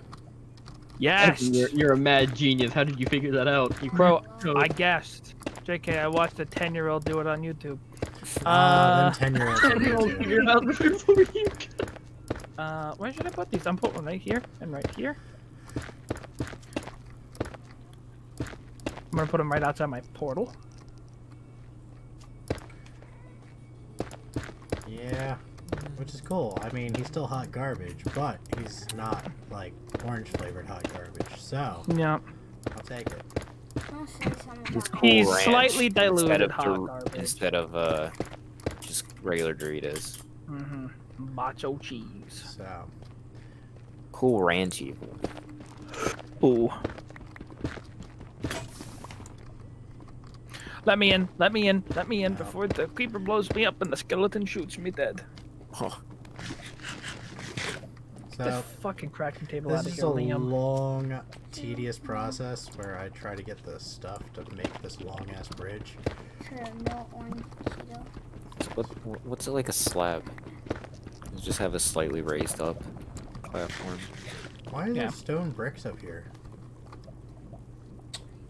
Yes, You're, you're a mad genius. How did you figure that out? You bro. cracked I guessed. JK, I watched a ten-year-old do it on YouTube. Ah, Uh, then ten year olds. Ten-year-old figured out this before you. Uh, where should I put these? I'm putting one right here and right here. I'm gonna put them right outside my portal. Yeah, which is cool. I mean, he's still hot garbage, but he's not like orange flavored hot garbage. So Yeah, I'll take it. I'll say something It's about cool He's ranch slightly instead diluted of hot garbage. instead of uh just regular Doritos. mm-hmm. Macho cheese. So Cool ranch evil. Ooh. Let me in. Let me in. Let me in No. before the creeper blows me up and the skeleton shoots me dead. Oh, so This fucking cracking table This out of is here, a Liam. long, tedious process where I try to get the stuff to make this long ass bridge. True, no orange Cheeto. what, what's it like a slab? You just have a slightly raised up platform. Why are Yeah. there stone bricks up here?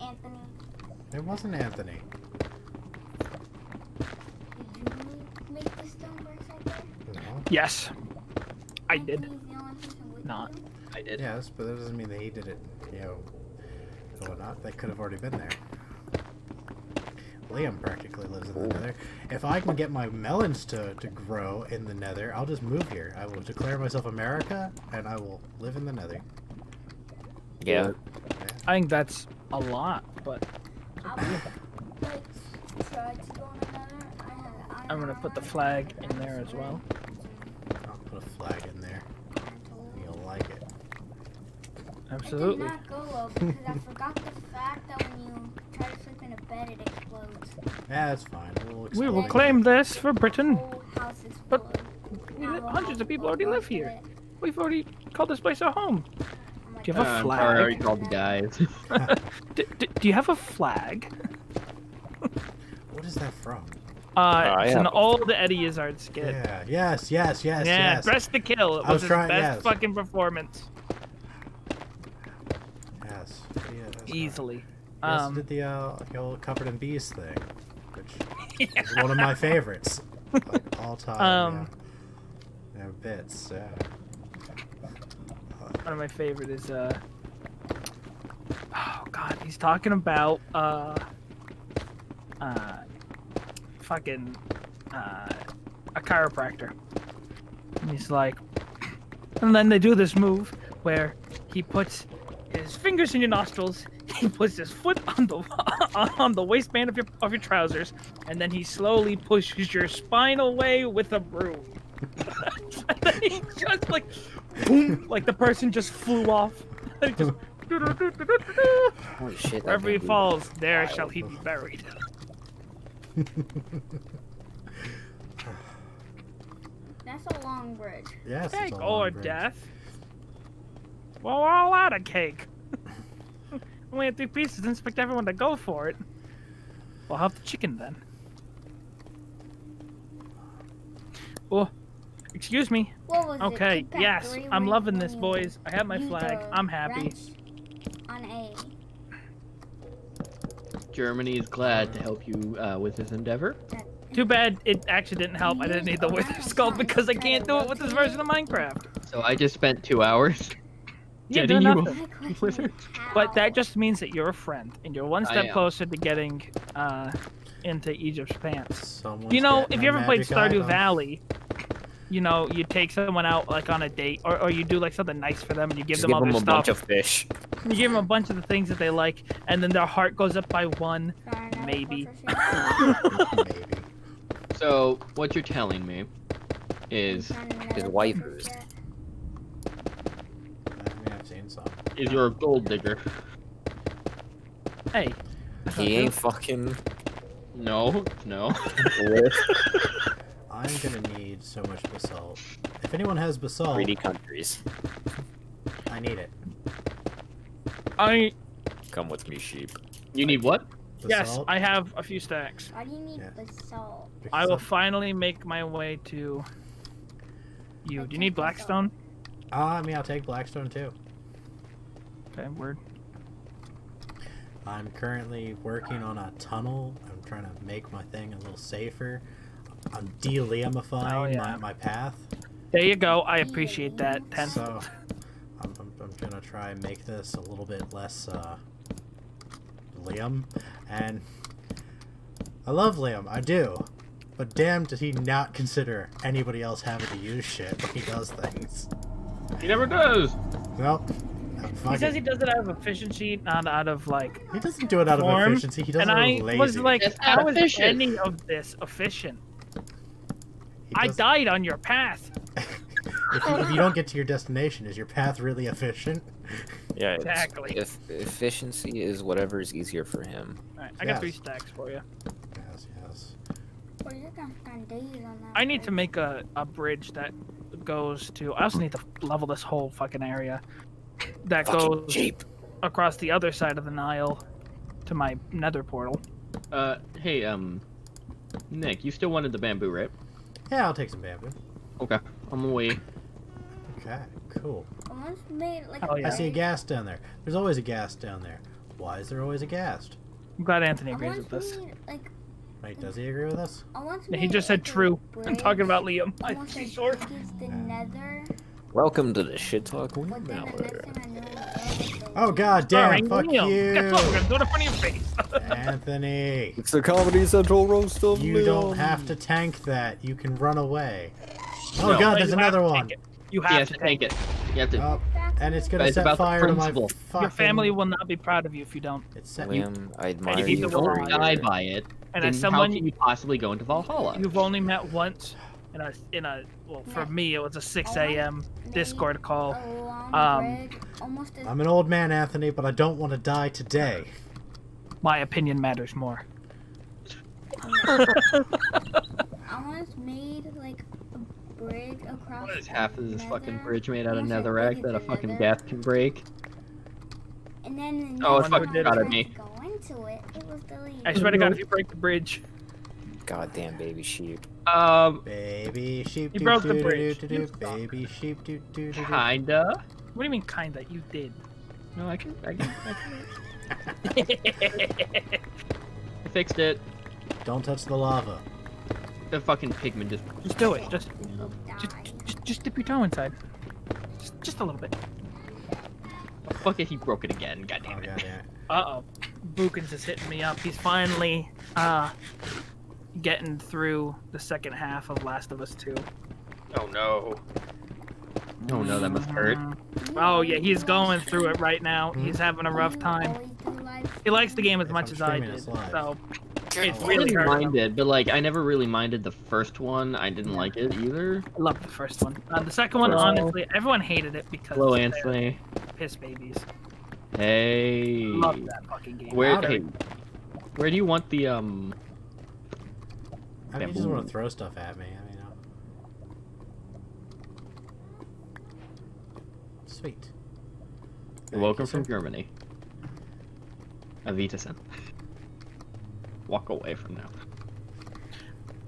Anthony, It wasn't Anthony. did you make the stone bricks right there? No. Yes, I did. Anthony's the only person with Not. I did. Yes, but that doesn't mean that he did it, you know, or not. They could have already been there. Liam practically lives in the nether. If I can get my melons to, to grow in the nether, I'll just move here. I will declare myself America, and I will live in the nether. Yeah. I think that's a lot, but I would, like, try to go on another. I had iron I'm gonna put the flag in there as well. I'll put a flag in there. You'll like it. Absolutely. Bed, it explodes. Yeah, that's fine. We'll We will claim this for Britain. But exploded. we Now li- the hundreds of people already live here. We've already called this place our home. Do you have a Uh, flag? sorry, I already called the guys. D- d- do you have a flag? What is that from? Uh, I it's an old Eddie Izzard skit. Yeah. Yes. Yes. Yes. yeah, yes. Dress to Kill. It was, was his trying- best yes. fucking performance, Yes. Yeah, that's right. He also Um, did the uh, the old covered in bees thing, which is one of my favorites of all time. Um, yeah. yeah, bits. Yeah. one of my favorite is uh oh god he's talking about uh uh fucking uh a chiropractor and he's like and then they do this move where he puts his fingers in your nostrils he puts his foot on the on the waistband of your of your trousers and then he slowly pushes your spine away with a broom and then he just like boom like the person just flew off and he just Holy shit. that wherever he bamboo- falls there wild. shall he be buried That's a long bridge. yes. cake it's a or bridge. death well we're all out of cake we had three pieces and expect everyone to go for it. We'll have the chicken then. Oh excuse me. What was okay Kickback yes i'm loving this boys. I have my flag. i'm happy. On A. Germany is glad to help you uh, with this endeavor. Too bad it actually didn't help. I didn't need the Wither Skull because I can't do it with this version of Minecraft. So I just spent two hours Yeah, getting you. nothing. My question Wither. is how? But that just means that you're a friend and you're one step closer to getting uh, into Egypt's pants. Someone's You know, if you ever played Stardew item. Valley, you know, you take someone out like on a date, or, or you do like something nice for them and you give Just them give all them their a stuff. bunch of fish. You give them a bunch of the things that they like, and then their heart goes up by one. Sorry, maybe. Maybe. So what you're telling me is sheet. Found is you're a gold digger. Hey. He ain't fucking No, no. I'm gonna need so much basalt. If anyone has basalt, greedy countries. I need it. I Come with me, sheep. You need what? yes, I have a few stacks. Why do you need Yeah. basalt? I will finally make my way to you. Do you need Blackstone? Ah, I mean, I'll take Blackstone too. Okay, word. I'm currently working on a tunnel. I'm trying to make my thing a little safer. I'm de-liamifying Oh, yeah. my, my path. There you go. I appreciate that. Ten. So, I'm, I'm, I'm gonna try and make this a little bit less, uh, Liam. And I love Liam, I do. But damn, did he not consider anybody else having to use shit when he does things. He never does. Nope. He says he does it out of efficiency, not out of like. He doesn't do it out of efficiency. He does and it out I of lazy. was like, It's not how is efficient. any of this efficient? I died on your path. If you, if you don't get to your destination, is your path really efficient? Yeah, it's- Exactly. If efficiency is whatever is easier for him. Alright, I got three stacks for you. Yes, yes. Well, you're gonna spend days on that. I need to make a, a bridge that goes to. I also need to level this whole fucking area that Fucking goes sheep. across the other side of the Nile to my nether portal. Uh, hey, um, Nick, you still wanted the bamboo, right? Yeah, I'll take some bamboo. Okay, I'm away. Okay, cool. Made like Hell a yeah. I see a ghast down there. There's always a ghast down there. Why is there always a ghast? I'm glad Anthony agrees with this. made, like Wait, does he agree with us? I once Yeah, he just said like, true. I'm talking about Liam. I Almost see as short. the nether. Welcome to the shit talk But then Mallard. thing I know, it was Oh god Sorry, damn, fuck Liam. Guess what? We're you! gonna do it in front of your face. Anthony! It's the Comedy Central roast of You don't have to tank that. You can run away. Oh No. god, there's another one. take it. You You have have to to take it. You have to. Oh, and it's gonna It's set about the fire to my principle. fucking... Your family will not be proud of you if you don't. It's set... Liam, I admire you need you to for work. die by it. And then as how someone can you possibly go into Valhalla? you've only met once in a in a well for Yeah. me it was a 6 a.m. Discord call. Um, I'm an old man, Anthony, but I don't want to die today. My opinion matters more. I once made like a bridge across. What is half of this the fucking bridge made out of almost as netherrack that a fucking nether, ghast can break? And then the Oh, next it's fucking I proud of me. to Go into it, it was. I swear to God, if you break the bridge, Goddamn baby sheep. Um, Baby sheep. You broke the doo doo bridge. doo You doo. Baby sheep. kinda. What do you mean, kinda? You did. No, I can. I can. I, can. I fixed it. Don't touch the lava. The fucking pigman just. Just do it. Just, just, just, just dip your toe inside. Just, just a little bit. Fuck it, he broke it again. God Oh damn it. god damn it. Uh oh. Bookins is hitting me up. He's finally uh getting through the second half of Last of Us 2. Oh no. Oh no, that must hurt. Mhm. Oh yeah, he's going through it right now. He's having a rough time. He likes the game as If much as I streaming, did, it's live. so it's I really didn't mind it, but like I never really minded the first one. I didn't like it either. I love the first one. Uh, the second one, Hello. honestly, everyone hated it because Hello, they're Anthony. piss babies. Hey. Love that fucking game. Where? Hey, where do you want the um? I mean, you just want to throw stuff at me. I mean, uh... Sweet. You're welcome Thank from you, sir. Germany. Avitasen. Walk away from now.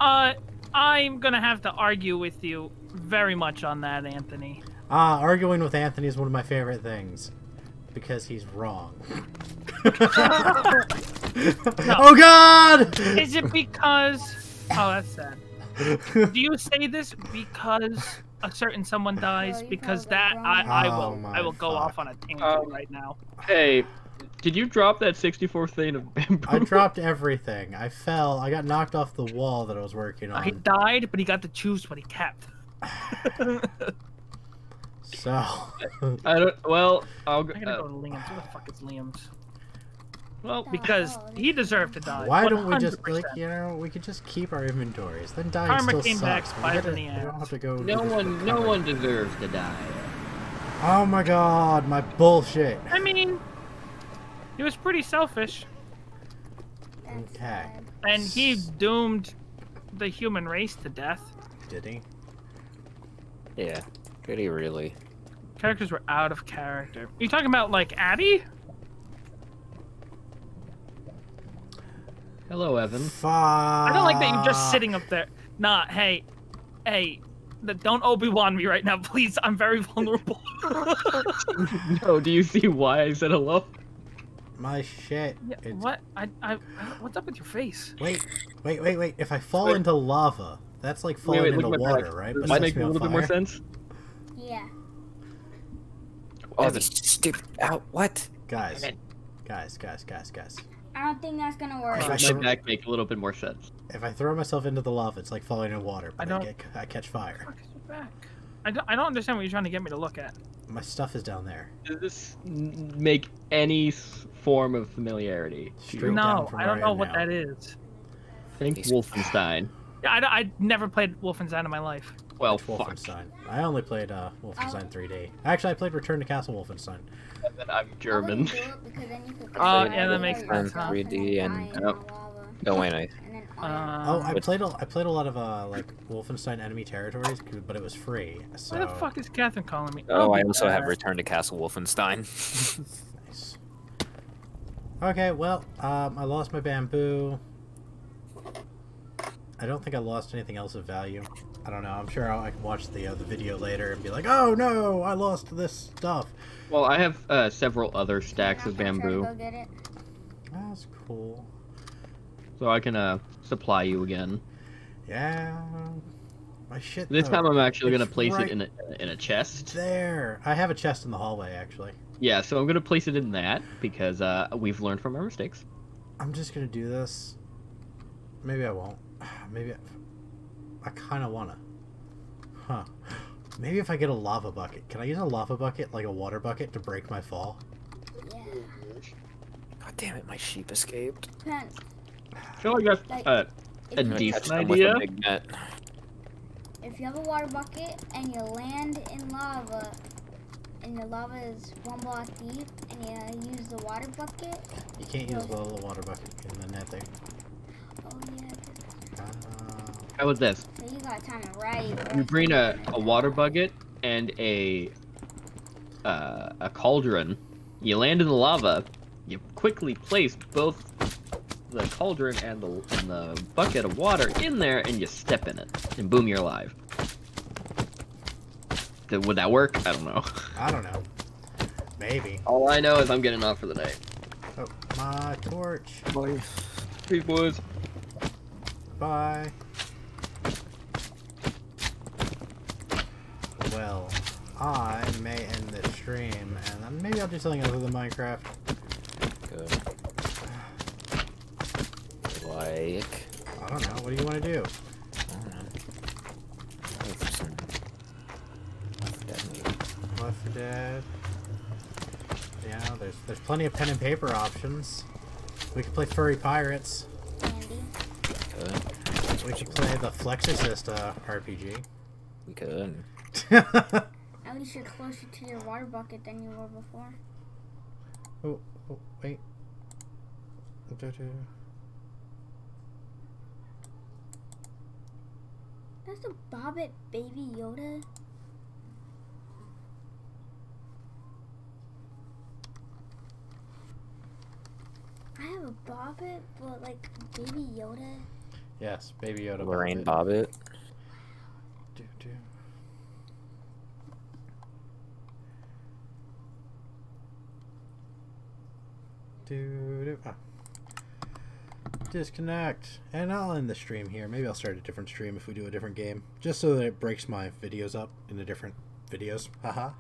Uh, I'm gonna have to argue with you very much on that, Anthony. Ah, arguing with Anthony is one of my favorite things. Because he's wrong. Oh god! Is it because? Oh, that's sad. Do you say this because a certain someone dies? Well, Because that I, I Oh will my I will go fuck. off on a tangent Um, right now. Hey, did you drop that 64 thing of bamboo? I dropped everything. I fell. I got knocked off the wall that I was working Uh, he on. died, but he got to choose what he kept. So. I don't. Well, I'll go. I gotta Uh, go to Liam's. Where the fuck is Liam's? Well, oh, Because Oh, he deserved to die. Why don't we just like you know we could just keep our inventories? Then dying Karma still came sucks. but five we, in gotta, the we don't have to go. no one, no one deserves to die. Oh my god, my bullshit. I mean, he was pretty selfish, Okay. and he doomed the human race to death. Did he? Yeah. Did he really? Characters were out of character. Are you talking about like Addie? Hello, Evan. Fuck. I don't like that you're just sitting up there. Nah, hey, hey, th- don't Obi Wan me right now, please. I'm very vulnerable. no, do you see why I said hello? My shit. Yeah, It's- what? I, I, what's up with your face? Wait, wait, wait, wait. If I fall Wait. into lava, that's like falling wait, look into water, back. right? Does But that sets make a on little bit more sense? Yeah. Oh, Evan. the stupid. Out. what? Guys, guys, guys, guys, guys. I don't think that's gonna work. If I My should- back make a little bit more sense. If I throw myself into the lava, it's like falling in water, but I, don't- get, I catch fire. Fuck is back? I don't, I don't understand what you're trying to get me to look at. My stuff is down there. Does this make any form of familiarity? Straight No, I don't know am what now. that is. Think He's- Wolfenstein. Yeah, I, I never played Wolfenstein in my life. Well, fuck. Wolfenstein. I only played uh, Wolfenstein 3D. Actually, I played Return to Castle Wolfenstein. Evan, I'm German. wouldn't do it because then you could Oh, climb yeah, that makes sense, huh? 3D and- in Yep. No way, nice. And then Um, oh, I played a, I played a lot of uh, like Wolfenstein enemy territories, but it was free. So Where the fuck is Catherine calling me? Oh, I'll I also have back. Return to Castle Wolfenstein. Nice. Okay, well, um, I lost my bamboo. I don't think I lost anything else of value. I don't know. I'm sure I'll, I can watch the uh, the video later and be like, "Oh no, I lost this stuff." Well, I have uh, several other stacks of I'm gonna try to bamboo, Go get it. That's cool. so I can uh, supply you again. Yeah. My shit. This though, time I'm actually gonna place right it in a in a chest. there. I have a chest in the hallway actually. Yeah, so I'm gonna place it in that because uh, we've learned from our mistakes. I'm just gonna do this. Maybe I won't. Maybe I, I kind of wanna. Huh. Maybe if I get a lava bucket, can I use a lava bucket like a water bucket to break my fall? Yeah. God damn it, my sheep escaped. Depends. I feel like that's Like, uh, If A you, decent catch them with idea. a if you have a water bucket and you land in lava, and the lava is one block deep, and you use the water bucket, You can't use the water bucket in the nether. oh yeah, 'cause- Uh, how about this? you gotta time it right. You bring a, a water bucket and a uh, a cauldron. You land in the lava. You quickly place both the cauldron and the and the bucket of water in there, and you step in it, and boom, you're alive. Th- Would that work? I don't know. I don't know. Maybe. All I know is I'm getting off for the night. Oh, my torch. Boys. Peace, boys. Bye. Well, I may end this stream, and then maybe I'll do something other than Minecraft. Good. Like. I don't know. What do you want to do? I don't know. Wait for some. Left 4 Dead maybe. Left 4 Dead. Yeah, there's there's plenty of pen and paper options. We could play Furry Pirates. Could. We could play the Flexorcist uh, RPG. We could. At least you're closer to your water bucket than you were before. oh, oh, wait. That's a Bobbit Baby Yoda. I have a Bobbit, but like Baby Yoda. Yes, Baby Yoda. Lorraine Bobbit. Bobbitt. Do, do. Do, do. Ah. Disconnect. And I'll end the stream here. Maybe I'll start a different stream if we do a different game. Just so that it breaks my videos up into different videos. Haha.